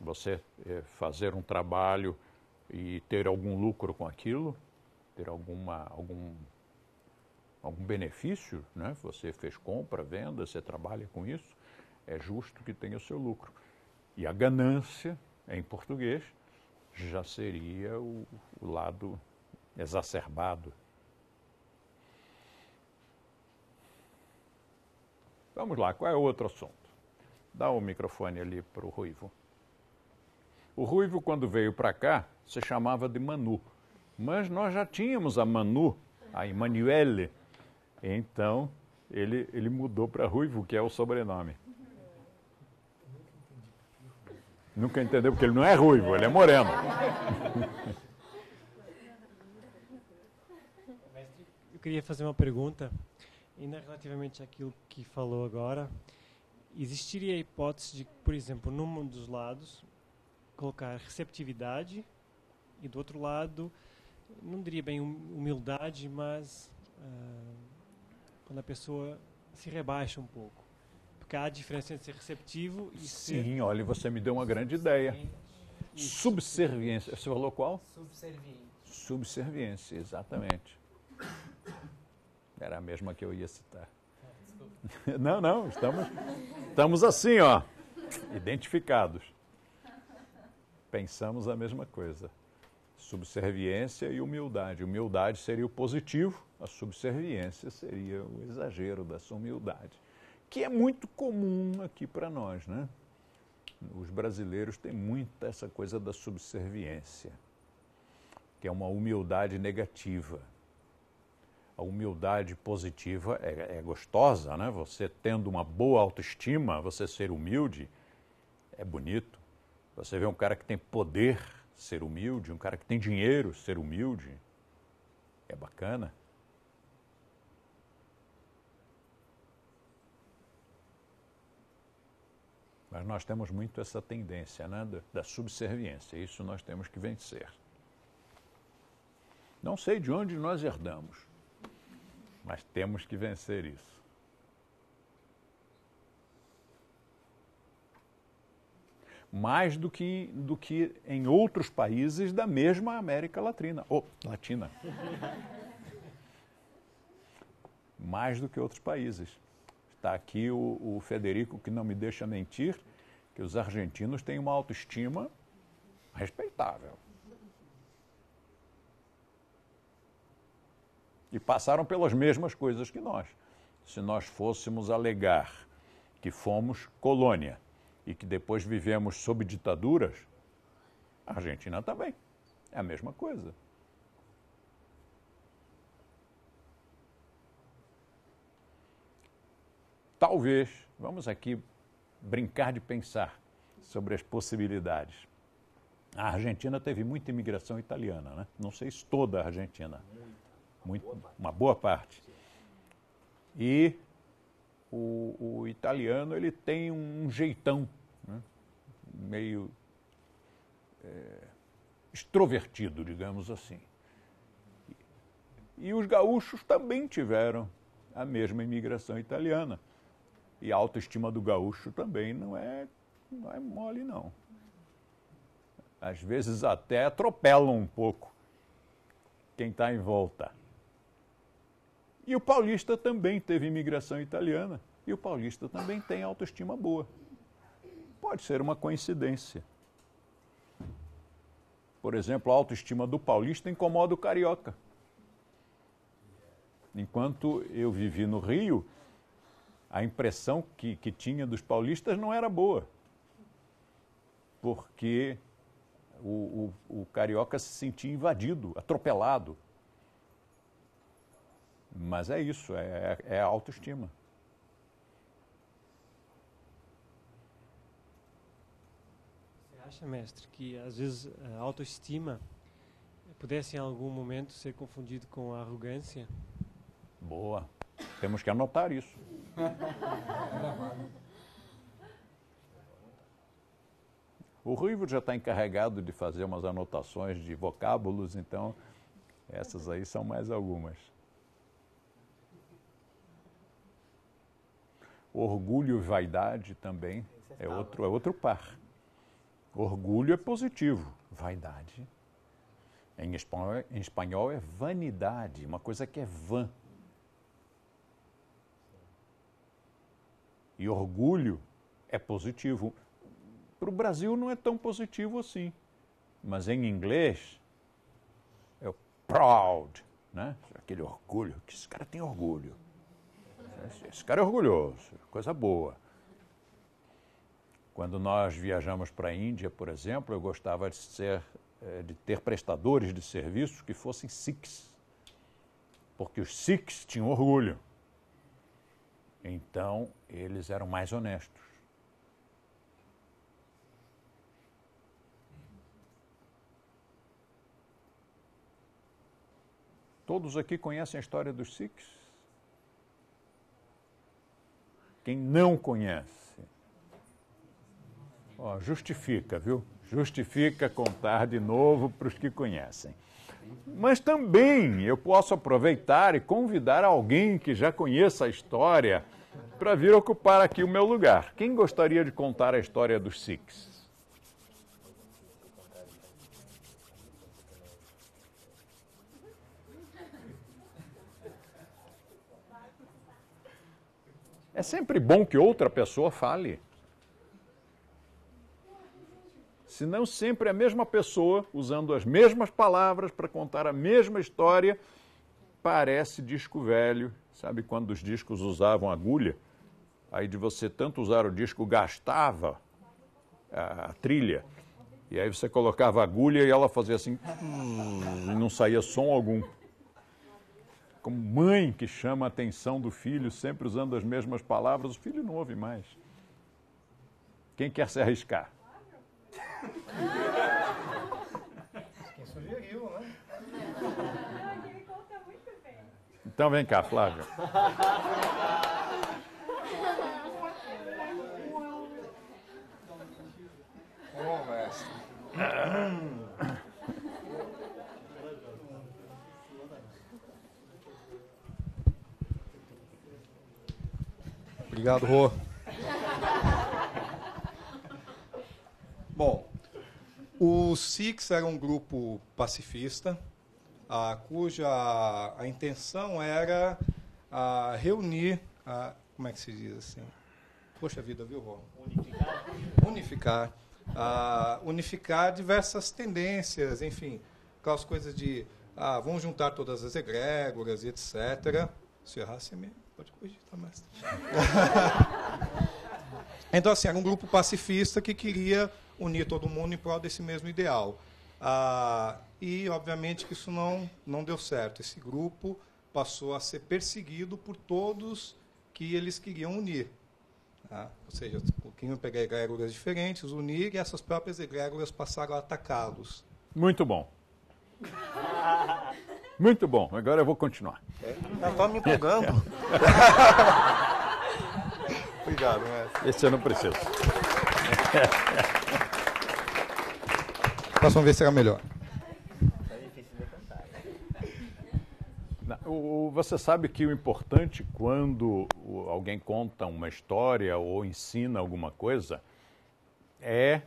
Você é, fazer um trabalho e ter algum lucro com aquilo, ter alguma, algum, algum benefício, né? você fez compra, venda, você trabalha com isso, é justo que tenha o seu lucro. E a ganância, em português, já seria o, o lado exacerbado. Vamos lá, qual é o outro assunto? Dá o microfone ali para o Ruivo. O Ruivo, quando veio para cá, se chamava de Manu. Mas nós já tínhamos a Manu, a Emanuele. Então, ele, ele mudou para Ruivo, que é o sobrenome. Nunca entendeu, porque ele não é ruivo, ele é moreno. queria fazer uma pergunta, ainda relativamente àquilo que falou agora. Existiria a hipótese de, por exemplo, num dos lados, colocar receptividade e do outro lado, não diria bem humildade, mas uh, quando a pessoa se rebaixa um pouco. Porque há a diferença entre ser receptivo e Sim, ser... olha, você me deu uma grande ideia. Subserviência. Você falou qual? Subserviente. Subserviência, exatamente. Era a mesma que eu ia citar. Não, não, estamos, estamos assim, ó, identificados. Pensamos a mesma coisa. Subserviência e humildade. Humildade seria o positivo, a subserviência seria o exagero dessa humildade que é muito comum aqui para nós, né? Os brasileiros têm muita essa coisa da subserviência, que é uma humildade negativa. A humildade positiva é, é gostosa, né? Você tendo uma boa autoestima, você ser humilde, é bonito. Você vê um cara que tem poder ser humilde, um cara que tem dinheiro ser humilde, é bacana. Mas nós temos muito essa tendência né, da subserviência, isso nós temos que vencer. Não sei de onde nós herdamos, mas temos que vencer isso. Mais do que, do que em outros países da mesma América Latina. Oh, Latina. Mais do que outros países. Está aqui o, o Federico, que não me deixa mentir, que os argentinos têm uma autoestima respeitável. E passaram pelas mesmas coisas que nós. Se nós fôssemos alegar que fomos colônia e que depois vivemos sob ditaduras, a Argentina também. É a mesma coisa. Talvez, vamos aqui brincar de pensar sobre as possibilidades. A Argentina teve muita imigração italiana, né? Não sei se toda a Argentina, muito, uma boa parte. E o, o italiano ele tem um jeitão né? meio é, extrovertido, digamos assim. E os gaúchos também tiveram a mesma imigração italiana. E a autoestima do gaúcho também não é, não é mole, não. Às vezes até atropelam um pouco quem está em volta. E o paulista também teve imigração italiana. E o paulista também tem autoestima boa. Pode ser uma coincidência. Por exemplo, a autoestima do paulista incomoda o carioca. Enquanto eu vivi no Rio, a impressão que, que tinha dos paulistas não era boa. Porque o, o, o carioca se sentia invadido, atropelado. Mas é isso, é, é a autoestima. Você acha, mestre, que às vezes a autoestima pudesse em algum momento ser confundido com arrogância? Boa. Temos que anotar isso. O Ruivo já está encarregado de fazer umas anotações de vocábulos, então essas aí são mais algumas. Orgulho e vaidade também é outro, é outro par. Orgulho é positivo, vaidade. Em espanhol, em espanhol é vanidade, uma coisa que é vã. E orgulho é positivo. Para o Brasil não é tão positivo assim. Mas em inglês é o proud, né? Aquele orgulho, que esse cara tem orgulho. Esse cara é orgulhoso, coisa boa. Quando nós viajamos para a Índia, por exemplo, eu gostava de, ser, eh, de ter prestadores de serviços que fossem Sikhs, porque os Sikhs tinham orgulho. Então, eles eram mais honestos. Todos aqui conhecem a história dos Sikhs? Quem não conhece, Ó, justifica, viu? Justifica contar de novo para os que conhecem. Mas também eu posso aproveitar e convidar alguém que já conheça a história para vir ocupar aqui o meu lugar. Quem gostaria de contar a história dos Sikhs? É sempre bom que outra pessoa fale. senão sempre a mesma pessoa, usando as mesmas palavras para contar a mesma história, parece disco velho. Sabe quando os discos usavam agulha? Aí de você tanto usar o disco gastava a, trilha. E aí você colocava agulha e ela fazia assim, hum, e não saía som algum. Como mãe que chama a atenção do filho, sempre usando as mesmas palavras, o filho não ouve mais. Quem quer se arriscar? Quem sugeriu, né? Então vem cá, Flávio. Bom, mestre. Obrigado, Rô. Bom, o SIX era um grupo pacifista, a, cuja a intenção era a, reunir, a, como é que se diz assim? Poxa vida, viu, Rô? Unificar. Unificar. A, unificar diversas tendências, enfim, aquelas coisas de ah, vamos juntar todas as egrégoras e etc. Se errar, você me pode corrigir, tá, mestre? então, assim, era um grupo pacifista que queria unir todo mundo em prol desse mesmo ideal. Ah, e, obviamente, que isso não, não deu certo. Esse grupo passou a ser perseguido por todos que eles queriam unir. Tá? Ou seja, queriam pegar egrégoras diferentes, unir, e essas próprias egrégoras passaram a atacá-los. Muito bom. Muito bom. Agora eu vou continuar. É, Estava me empolgando. Obrigado, mestre. Esse eu não preciso. Próxima vez será melhor. O, você sabe que o importante quando alguém conta uma história ou ensina alguma coisa é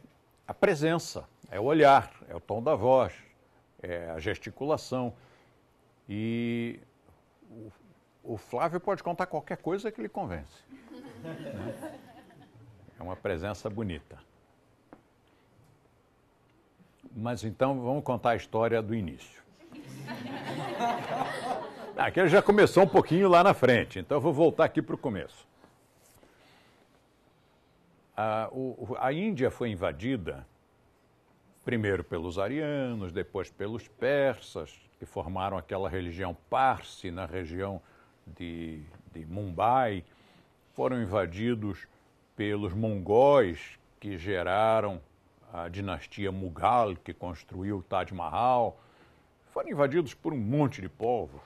a presença, é o olhar, é o tom da voz, é a gesticulação. E o, o Flávio pode contar qualquer coisa que ele convence. Né? É uma presença bonita. Mas então vamos contar a história do início. Aqui ele já começou um pouquinho lá na frente, então eu vou voltar aqui para o começo. A, o, a Índia foi invadida primeiro pelos arianos, depois pelos persas, que formaram aquela religião Parsi na região de, de Mumbai. Foram invadidos pelos mongóis, que geraram a dinastia Mughal, que construiu o Taj Mahal, foram invadidos por um monte de povos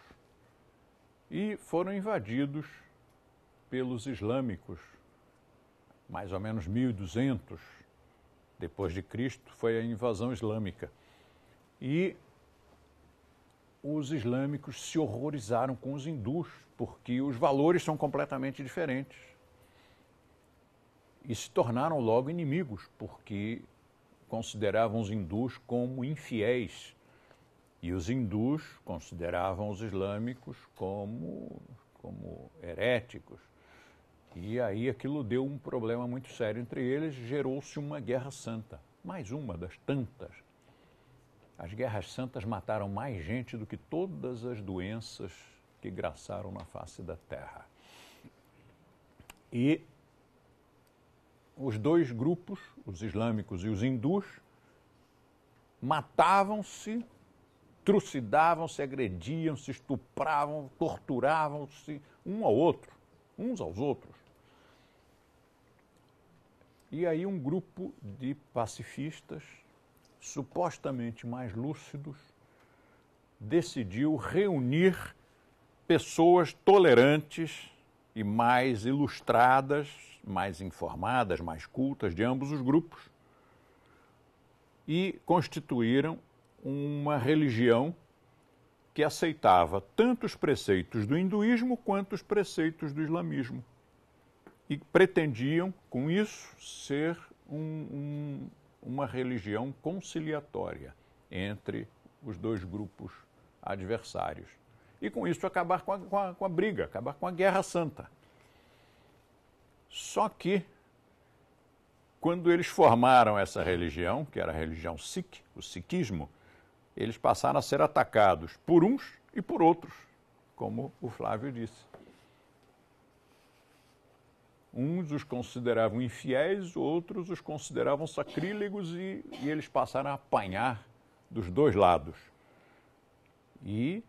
e foram invadidos pelos islâmicos. Mais ou menos 1200 depois de Cristo foi a invasão islâmica. E os islâmicos se horrorizaram com os hindus, porque os valores são completamente diferentes. e se tornaram logo inimigos, porque consideravam os hindus como infiéis. E os hindus consideravam os islâmicos como, como heréticos. E aí aquilo deu um problema muito sério entre eles, gerou-se uma guerra santa, mais uma das tantas. As guerras santas mataram mais gente do que todas as doenças que graçaram na face da terra. E os dois grupos, os islâmicos e os hindus, matavam-se, trucidavam-se, agrediam-se, estupravam, torturavam-se um ao outro, uns aos outros. E aí um grupo de pacifistas, supostamente mais lúcidos, decidiu reunir pessoas tolerantes e mais ilustradas, mais informadas, mais cultas de ambos os grupos e constituíram uma religião que aceitava tanto os preceitos do hinduísmo quanto os preceitos do islamismo. E pretendiam, com isso, ser um, um, uma religião conciliatória entre os dois grupos adversários. E com isso acabar com a, com a, com a briga, acabar com a guerra santa. Só que quando eles formaram essa religião, que era a religião Sikh, o Sikhismo, eles passaram a ser atacados por uns e por outros, como o Flávio disse. Uns os consideravam infiéis, outros os consideravam sacrílegos e, e eles passaram a apanhar dos dois lados. E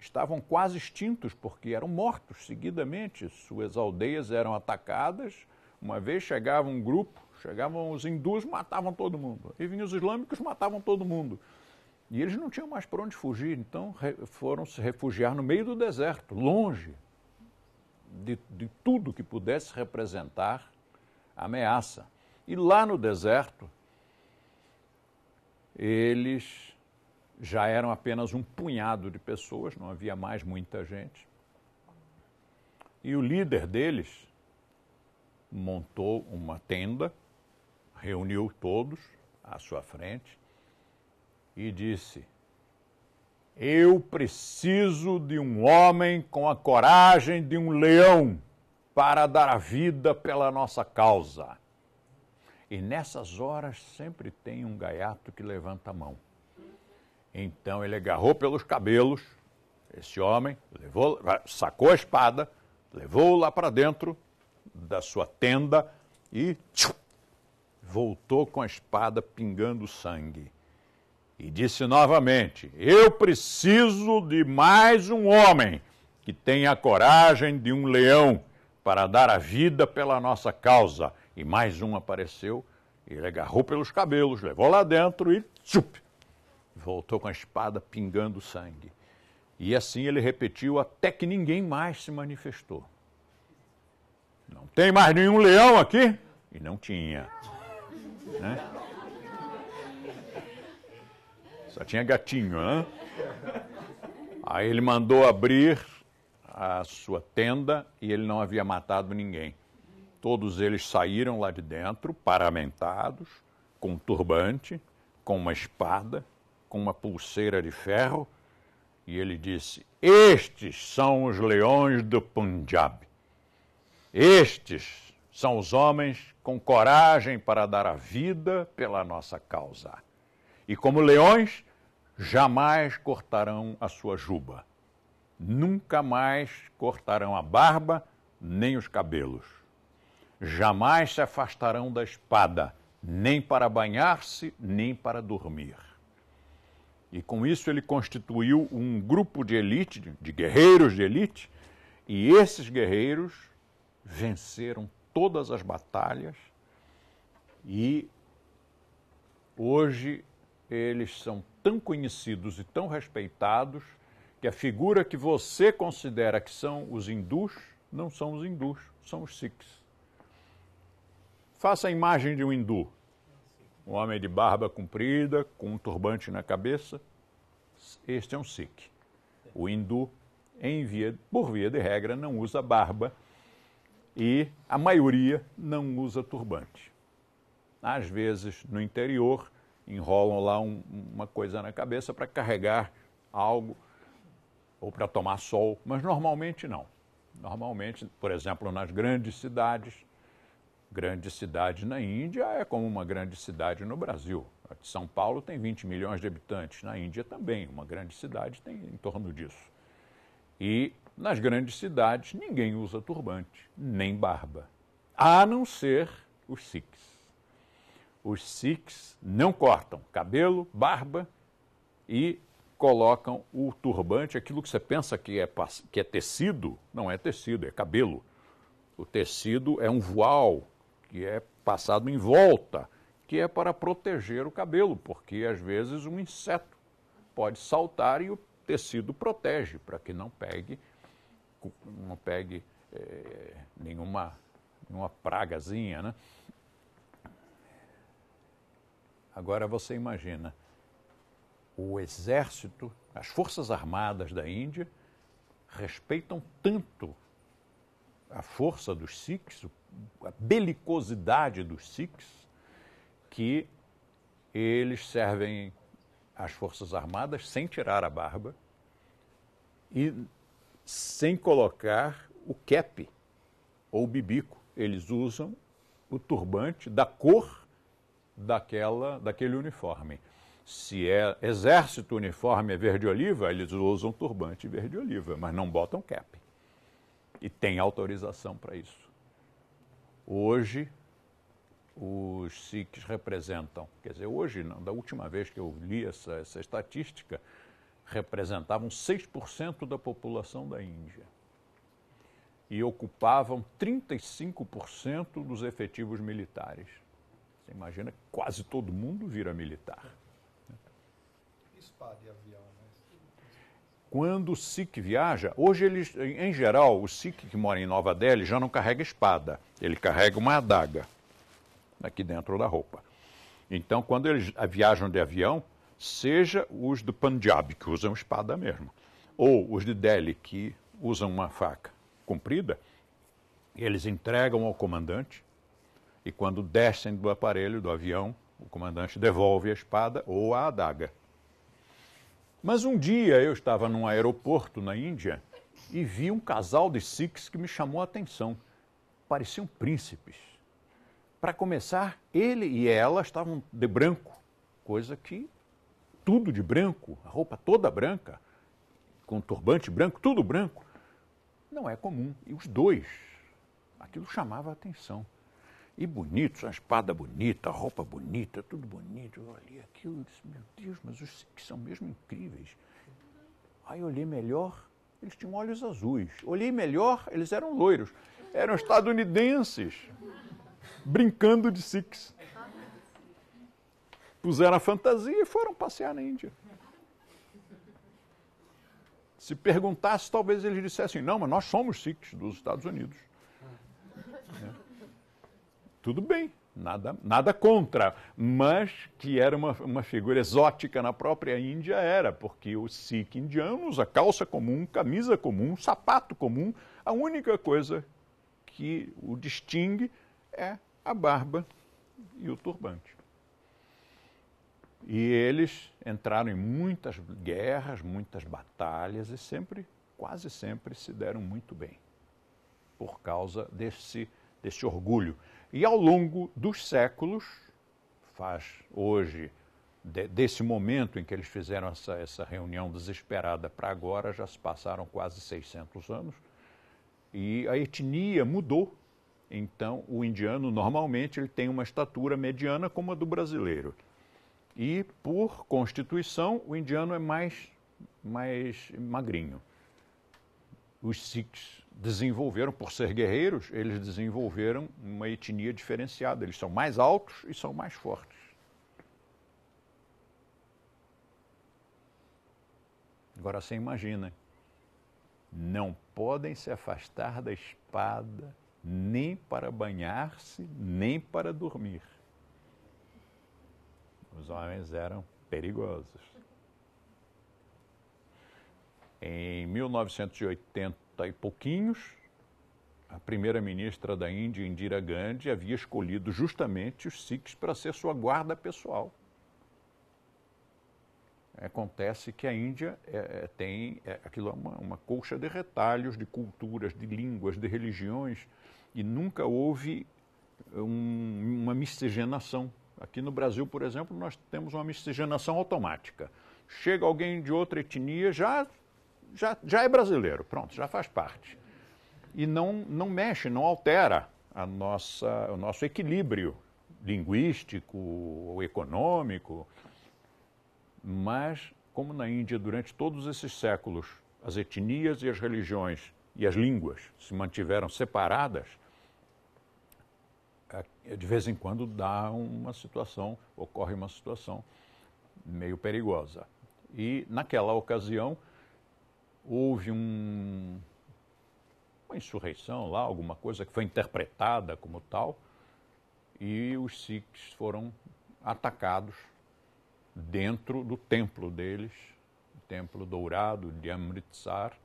estavam quase extintos, porque eram mortos seguidamente. Suas aldeias eram atacadas uma vez chegava um grupo, chegavam os hindus, matavam todo mundo. E vinham os islâmicos, matavam todo mundo. E eles não tinham mais para onde fugir, então foram se refugiar no meio do deserto, longe de, de tudo que pudesse representar ameaça. E lá no deserto, eles já eram apenas um punhado de pessoas, não havia mais muita gente. E o líder deles, montou uma tenda, reuniu todos à sua frente e disse: Eu preciso de um homem com a coragem de um leão para dar a vida pela nossa causa. E nessas horas sempre tem um gaiato que levanta a mão. Então ele agarrou pelos cabelos esse homem, levou, sacou a espada, levou-o lá para dentro da sua tenda e tchum, voltou com a espada pingando sangue. E disse novamente: Eu preciso de mais um homem que tenha a coragem de um leão para dar a vida pela nossa causa. E mais um apareceu, ele agarrou pelos cabelos, levou lá dentro e tchup, voltou com a espada pingando sangue. E assim ele repetiu até que ninguém mais se manifestou. Não tem mais nenhum leão aqui? E não tinha. Né? Só tinha gatinho, né? Aí ele mandou abrir a sua tenda e ele não havia matado ninguém. Todos eles saíram lá de dentro, paramentados, com um turbante, com uma espada, com uma pulseira de ferro, e ele disse: Estes são os leões do Punjab. Estes são os homens com coragem para dar a vida pela nossa causa. E como leões, jamais cortarão a sua juba. Nunca mais cortarão a barba nem os cabelos. Jamais se afastarão da espada, nem para banhar-se, nem para dormir. E com isso ele constituiu um grupo de elite, de guerreiros de elite, e esses guerreiros venceram todas as batalhas e hoje eles são tão conhecidos e tão respeitados que a figura que você considera que são os hindus não são os hindus, são os sikhs. Faça a imagem de um hindu, um homem de barba comprida, com um turbante na cabeça. Este é um sikh. O hindu, via, por via de regra, não usa barba E a maioria não usa turbante. Às vezes, no interior, enrolam lá um, uma coisa na cabeça para carregar algo ou para tomar sol, mas normalmente não. Normalmente, por exemplo, nas grandes cidades, grande cidade na Índia é como uma grande cidade no Brasil. São Paulo tem 20 milhões de habitantes, na Índia também, uma grande cidade tem em torno disso. E nas grandes cidades ninguém usa turbante, nem barba, a não ser os Sikhs. Os Sikhs não cortam cabelo, barba e colocam o turbante, aquilo que você pensa que é, que é tecido, não é tecido, é cabelo. O tecido é um voal que é passado em volta, que é para proteger o cabelo, porque às vezes um inseto pode saltar e o tecido protege para que não pegue, não pegue é, nenhuma, nenhuma pragazinha, né? Agora você imagina o exército, as forças armadas da Índia respeitam tanto a força dos Sikhs, a belicosidade dos Sikhs, que eles servem as Forças Armadas sem tirar a barba e sem colocar o cap ou o bibico. Eles usam o turbante da cor daquela, daquele uniforme. Se é exército, uniforme é verde-oliva, eles usam turbante verde-oliva, mas não botam cap. E tem autorização para isso. Hoje, os Sikhs representam, quer dizer, hoje, não, da última vez que eu li essa, essa estatística, representavam 6% da população da Índia e ocupavam 35% dos efetivos militares. Você imagina que quase todo mundo vira militar. Espada e avião, né? Quando o Sikh viaja, hoje eles, em geral, o Sikh que mora em Nova Delhi já não carrega espada, ele carrega uma adaga aqui dentro da roupa. Então, quando eles viajam de avião, seja os do Punjab, que usam espada mesmo, ou os de Delhi, que usam uma faca comprida, eles entregam ao comandante e quando descem do aparelho, do avião, o comandante devolve a espada ou a adaga. Mas um dia eu estava num aeroporto na Índia e vi um casal de Sikhs que me chamou a atenção. Pareciam príncipes. Para começar, ele e ela estavam de branco, coisa que tudo de branco, a roupa toda branca, com turbante branco, tudo branco, não é comum. E os dois, aquilo chamava a atenção. E bonitos, uma espada bonita, roupa bonita, tudo bonito. Eu olhei aquilo e disse, meu Deus, mas os que são mesmo incríveis. Aí olhei melhor, eles tinham olhos azuis. Olhei melhor, eles eram loiros. Eram estadunidenses, brincando de Sikhs. Puseram a fantasia e foram passear na Índia. Se perguntasse, talvez eles dissessem, não, mas nós somos Sikhs dos Estados Unidos tudo bem, nada, nada contra, mas que era uma, uma figura exótica na própria Índia era, porque o Sikh indiano usa calça comum, camisa comum, sapato comum, a única coisa que o distingue é a barba e o turbante. E eles entraram em muitas guerras, muitas batalhas e sempre, quase sempre, se deram muito bem por causa desse, desse orgulho. E ao longo dos séculos, faz hoje, de, desse momento em que eles fizeram essa, essa reunião desesperada para agora, já se passaram quase 600 anos, e a etnia mudou. Então, o indiano, normalmente, ele tem uma estatura mediana como a do brasileiro. E, por constituição, o indiano é mais, mais magrinho. Os Sikhs desenvolveram, por ser guerreiros, eles desenvolveram uma etnia diferenciada. Eles são mais altos e são mais fortes. Agora você imagina, não podem se afastar da espada nem para banhar-se, nem para dormir. Os homens eram perigosos. Em 1980, e pouquinhos, a primeira-ministra da Índia, Indira Gandhi, havia escolhido justamente os Sikhs para ser sua guarda pessoal. Acontece que a Índia é, é, tem é, aquilo é uma, uma colcha de retalhos, de culturas, de línguas, de religiões, e nunca houve um, uma miscigenação. Aqui no Brasil, por exemplo, nós temos uma miscigenação automática. Chega alguém de outra etnia, já, já, já é brasileiro, pronto, já faz parte. E não, não mexe, não altera a nossa, o nosso equilíbrio linguístico ou econômico. Mas, como na Índia, durante todos esses séculos, as etnias e as religiões e as línguas se mantiveram separadas, de vez em quando dá uma situação, ocorre uma situação meio perigosa. E naquela ocasião houve um, uma insurreição lá, alguma coisa que foi interpretada como tal, e os Sikhs foram atacados dentro do templo deles, o templo dourado de Amritsar,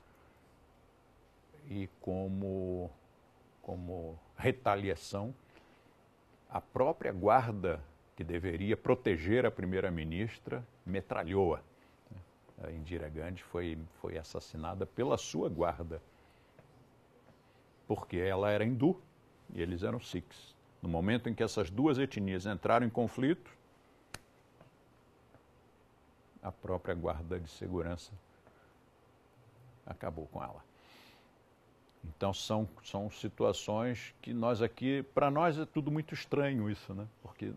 e como, como retaliação, a própria guarda que deveria proteger a primeira-ministra metralhou-a. Indira Gandhi foi, foi assassinada pela sua guarda, porque ela era hindu e eles eram sikhs. No momento em que essas duas etnias entraram em conflito, a própria guarda de segurança acabou com ela. Então são, são situações que nós aqui, para nós é tudo muito estranho isso, né? Porque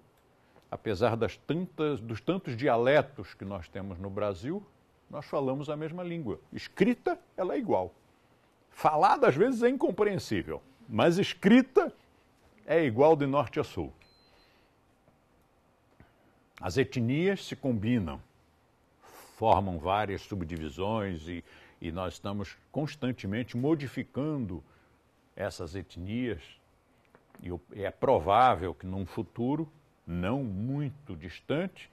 apesar das tantas, dos tantos dialetos que nós temos no Brasil, nós falamos a mesma língua. Escrita, ela é igual. Falada às vezes é incompreensível, mas escrita é igual de norte a sul. As etnias se combinam, formam várias subdivisões e, e nós estamos constantemente modificando essas etnias. E é provável que num futuro não muito distante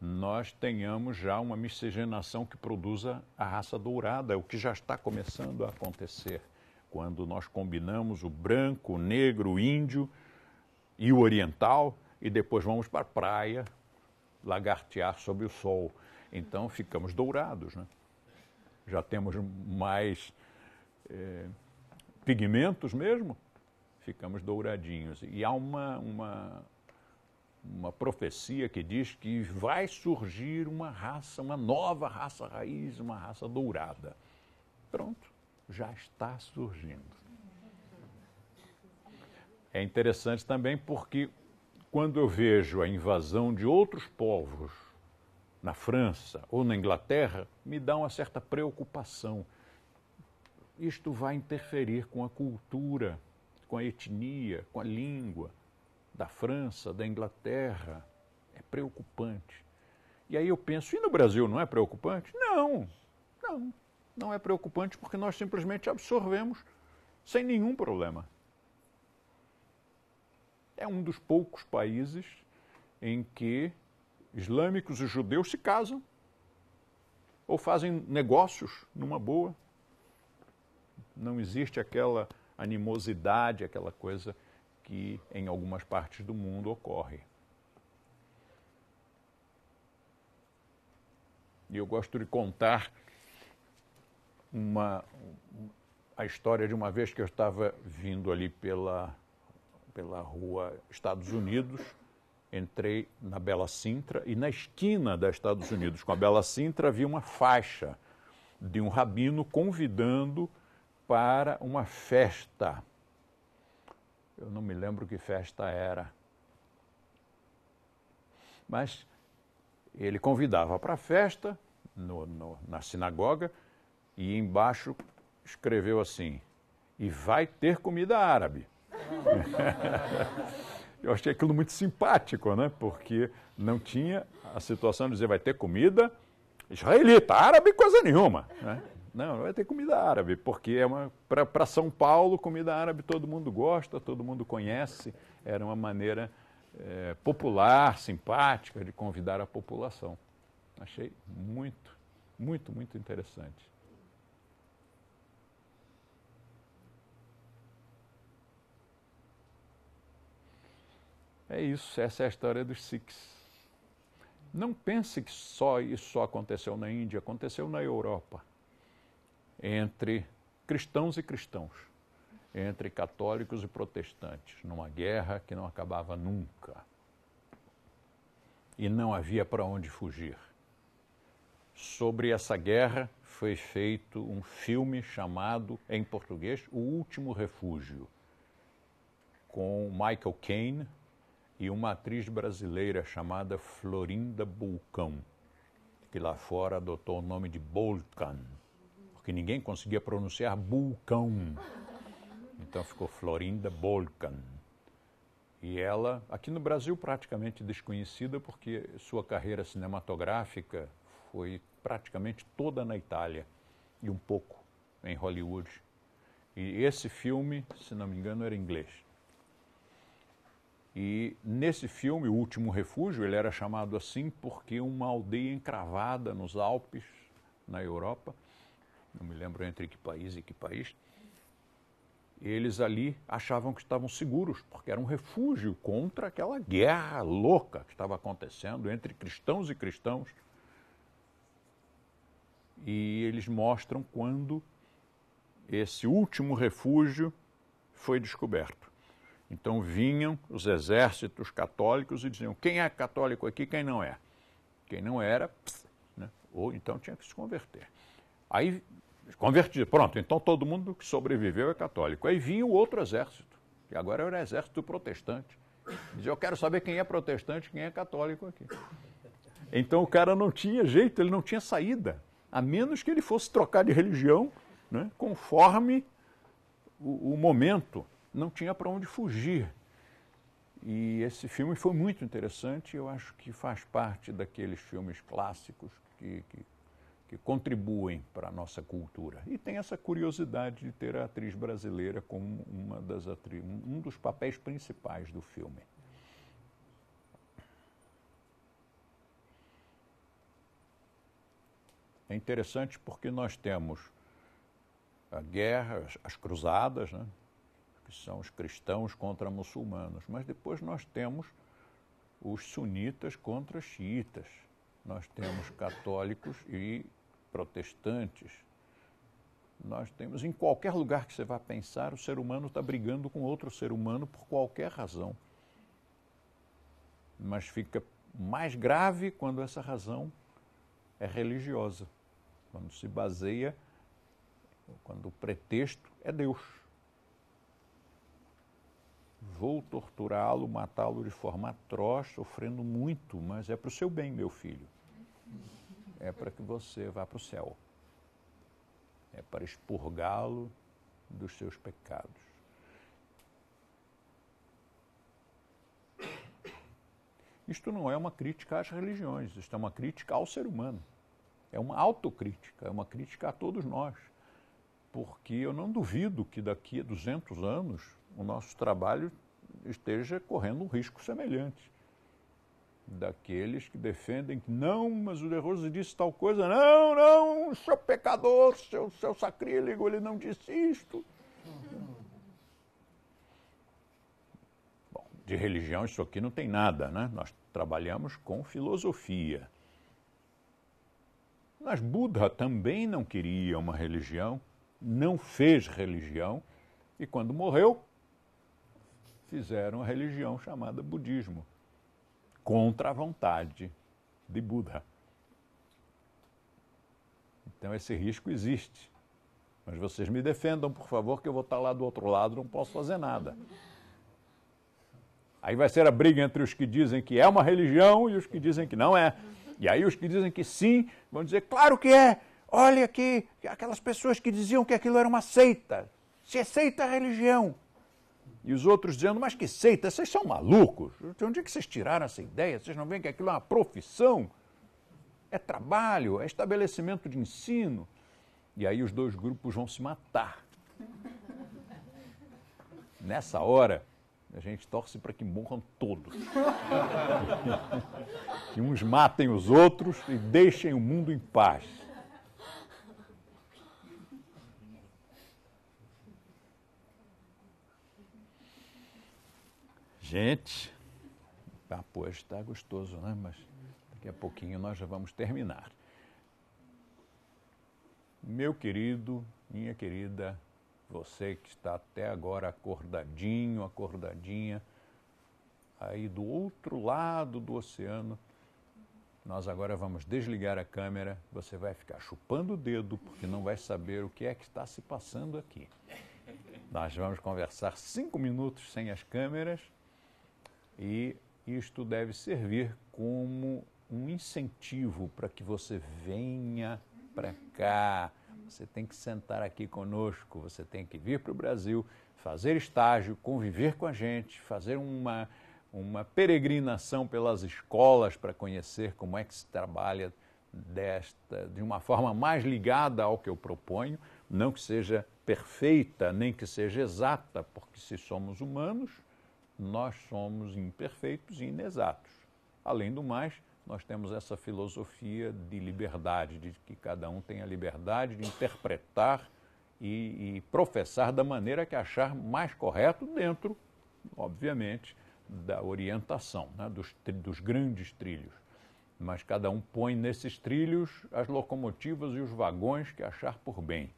nós tenhamos já uma miscigenação que produza a raça dourada, o que já está começando a acontecer quando nós combinamos o branco, o negro, o índio e o oriental e depois vamos para a praia lagartear sob o sol. Então ficamos dourados, né? Já temos mais é, pigmentos mesmo, ficamos douradinhos. E há uma, uma, uma profecia que diz que vai surgir uma raça, uma nova raça raiz, uma raça dourada. Pronto, já está surgindo. É interessante também porque quando eu vejo a invasão de outros povos na França ou na Inglaterra, me dá uma certa preocupação. Isto vai interferir com a cultura, com a etnia, com a língua da França, da Inglaterra. É preocupante. E aí eu penso, e no Brasil não é preocupante? Não, não, não é preocupante porque nós simplesmente absorvemos sem nenhum problema. É um dos poucos países em que islâmicos e judeus se casam ou fazem negócios numa boa. Não existe aquela animosidade, aquela coisa que em algumas partes do mundo ocorre. E eu gosto de contar uma, a história de uma vez que eu estava vindo ali pela, pela rua Estados Unidos entrei na Bela Sintra e na esquina da Estados Unidos com a Bela Sintra havia uma faixa de um rabino convidando para uma festa. Eu não me lembro que festa era. Mas ele convidava para a festa no, no, na sinagoga e embaixo escreveu assim: e vai ter comida árabe. Eu achei aquilo muito simpático, né? Porque não tinha a situação de dizer vai ter comida israelita, árabe, coisa nenhuma. Né? Não, vai ter comida árabe, porque é uma para São Paulo, comida árabe todo mundo gosta, todo mundo conhece. Era uma maneira é, popular, simpática de convidar a população. Achei muito, muito, muito interessante. É isso, essa é a história dos Sikhs. Não pense que só isso aconteceu na Índia, aconteceu na Europa entre cristãos e cristãos, entre católicos e protestantes, numa guerra que não acabava nunca. E não havia para onde fugir. Sobre essa guerra foi feito um filme chamado, em português, O Último Refúgio, com Michael Caine, e uma atriz brasileira chamada Florinda Bulcão, que lá fora adotou o nome de Bolkan, porque ninguém conseguia pronunciar Bulcão. Então ficou Florinda Bolkan. E ela, aqui no Brasil, praticamente desconhecida, porque sua carreira cinematográfica foi praticamente toda na Itália e um pouco em Hollywood. E esse filme, se não me engano, era inglês. E nesse filme, O Último Refúgio, ele era chamado assim porque uma aldeia encravada nos Alpes, na Europa, não me lembro entre que país e que país, eles ali achavam que estavam seguros, porque era um refúgio contra aquela guerra louca que estava acontecendo entre cristãos e cristãos. E eles mostram quando esse último refúgio foi descoberto. Então vinham os exércitos católicos e diziam quem é católico aqui, quem não é. Quem não era, né? ou então tinha que se converter. Aí, convertido, pronto, então todo mundo que sobreviveu é católico. Aí vinha o outro exército, que agora era o exército protestante. Dizia, eu quero saber quem é protestante quem é católico aqui. Então o cara não tinha jeito, ele não tinha saída, a menos que ele fosse trocar de religião né, conforme o, o momento não tinha para onde fugir. E esse filme foi muito interessante, eu acho que faz parte daqueles filmes clássicos que, que, que contribuem para a nossa cultura. E tem essa curiosidade de ter a atriz brasileira como uma das atri um dos papéis principais do filme. É interessante porque nós temos a guerra, as, as cruzadas, né? que são os cristãos contra muçulmanos, mas depois nós temos os sunitas contra xiitas, nós temos católicos e protestantes. Nós temos, em qualquer lugar que você vá pensar, o ser humano está brigando com outro ser humano por qualquer razão. Mas fica mais grave quando essa razão é religiosa, quando se baseia, quando o pretexto é Deus vou torturá-lo, matá-lo de forma atroz, sofrendo muito, mas é para o seu bem, meu filho. É para que você vá para o céu. É para expurgá-lo dos seus pecados. Isto não é uma crítica às religiões, isto é uma crítica ao ser humano. É uma autocrítica, é uma crítica a todos nós. Porque eu não duvido que daqui a 200 anos o nosso trabalho esteja correndo um risco semelhante. Daqueles que defendem que não, mas o De disse tal coisa, não, não, seu pecador, seu, seu sacrílego, ele não disse isto. Bom, de religião isso aqui não tem nada, né? Nós trabalhamos com filosofia. Mas Buda também não queria uma religião, não fez religião, e quando morreu, fizeram a religião chamada budismo, contra a vontade de Buda. Então esse risco existe. Mas vocês me defendam, por favor, que eu vou estar lá do outro lado, não posso fazer nada. Aí vai ser a briga entre os que dizem que é uma religião e os que dizem que não é. E aí os que dizem que sim vão dizer, claro que é. Olha aqui, aquelas pessoas que diziam que aquilo era uma seita. Se é seita a religião. E os outros dizendo, mas que seita, vocês são malucos. De onde é que vocês tiraram essa ideia? Vocês não veem que aquilo é uma profissão? É trabalho, é estabelecimento de ensino. E aí os dois grupos vão se matar. Nessa hora, a gente torce para que morram todos. que uns matem os outros e deixem o mundo em paz. Gente, Ah, pois está gostoso, né? Mas daqui a pouquinho nós já vamos terminar. Meu querido, minha querida, você que está até agora acordadinho, acordadinha, aí do outro lado do oceano, nós agora vamos desligar a câmera. Você vai ficar chupando o dedo, porque não vai saber o que é que está se passando aqui. Nós vamos conversar cinco minutos sem as câmeras e isto deve servir como um incentivo para que você venha para cá. Você tem que sentar aqui conosco, você tem que vir para o Brasil, fazer estágio, conviver com a gente, fazer uma uma peregrinação pelas escolas para conhecer como é que se trabalha desta, de uma forma mais ligada ao que eu proponho, não que seja perfeita, nem que seja exata, porque se somos humanos, nós somos imperfeitos e inexatos. Além do mais, nós temos essa filosofia de liberdade, de que cada um tem a liberdade de interpretar e, e professar da maneira que achar mais correto, dentro, obviamente, da orientação, né, dos, dos grandes trilhos. Mas cada um põe nesses trilhos as locomotivas e os vagões que achar por bem.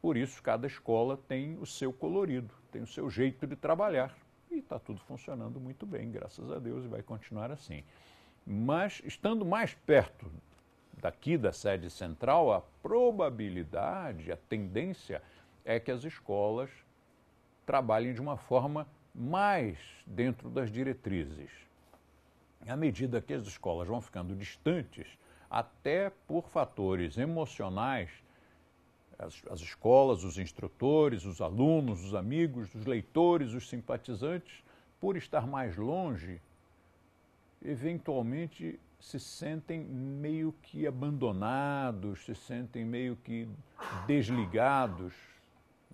Por isso, cada escola tem o seu colorido, tem o seu jeito de trabalhar. E está tudo funcionando muito bem, graças a Deus, e vai continuar assim. Mas, estando mais perto daqui da sede central, a probabilidade, a tendência é que as escolas trabalhem de uma forma mais dentro das diretrizes. À medida que as escolas vão ficando distantes, até por fatores emocionais, as, as, escolas, os instrutores, os alunos, os amigos, os leitores, os simpatizantes, por estar mais longe, eventualmente se sentem meio que abandonados, se sentem meio que desligados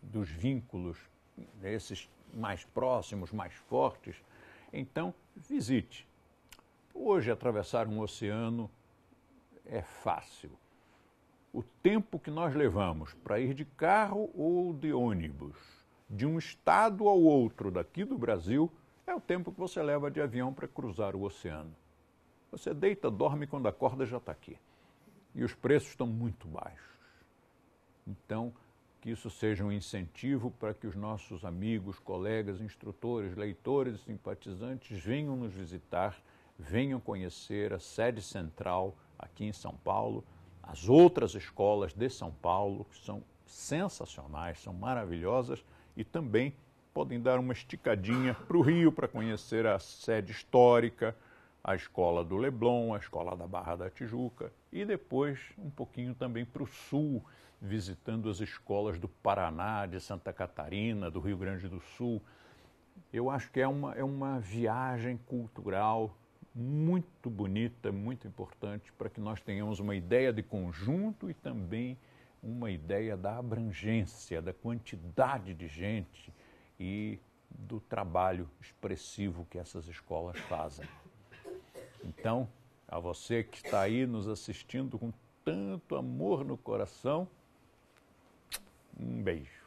dos vínculos, esses mais próximos, mais fortes. Então, visite. Hoje, atravessar um oceano é fácil. O tempo que nós levamos para ir de carro ou de ônibus de um estado ao outro daqui do Brasil é o tempo que você leva de avião para cruzar o oceano. Você deita, dorme quando acorda já está aqui. E os preços estão muito baixos. Então, que isso seja um incentivo para que os nossos amigos, colegas, instrutores, leitores e simpatizantes venham nos visitar, venham conhecer a sede central aqui em São Paulo, as outras escolas de São Paulo, que são sensacionais, são maravilhosas e também podem dar uma esticadinha para o Rio para conhecer a sede histórica, a escola do Leblon, a escola da Barra da Tijuca e depois um pouquinho também para o sul visitando as escolas do Paraná, de Santa Catarina, do Rio Grande do Sul. Eu acho que é uma, é uma viagem cultural muito bonita, muito importante para que nós tenhamos uma ideia de conjunto e também uma ideia da abrangência, da quantidade de gente e do trabalho expressivo que essas escolas fazem. Então, a você que está aí nos assistindo com tanto amor no coração, um beijo.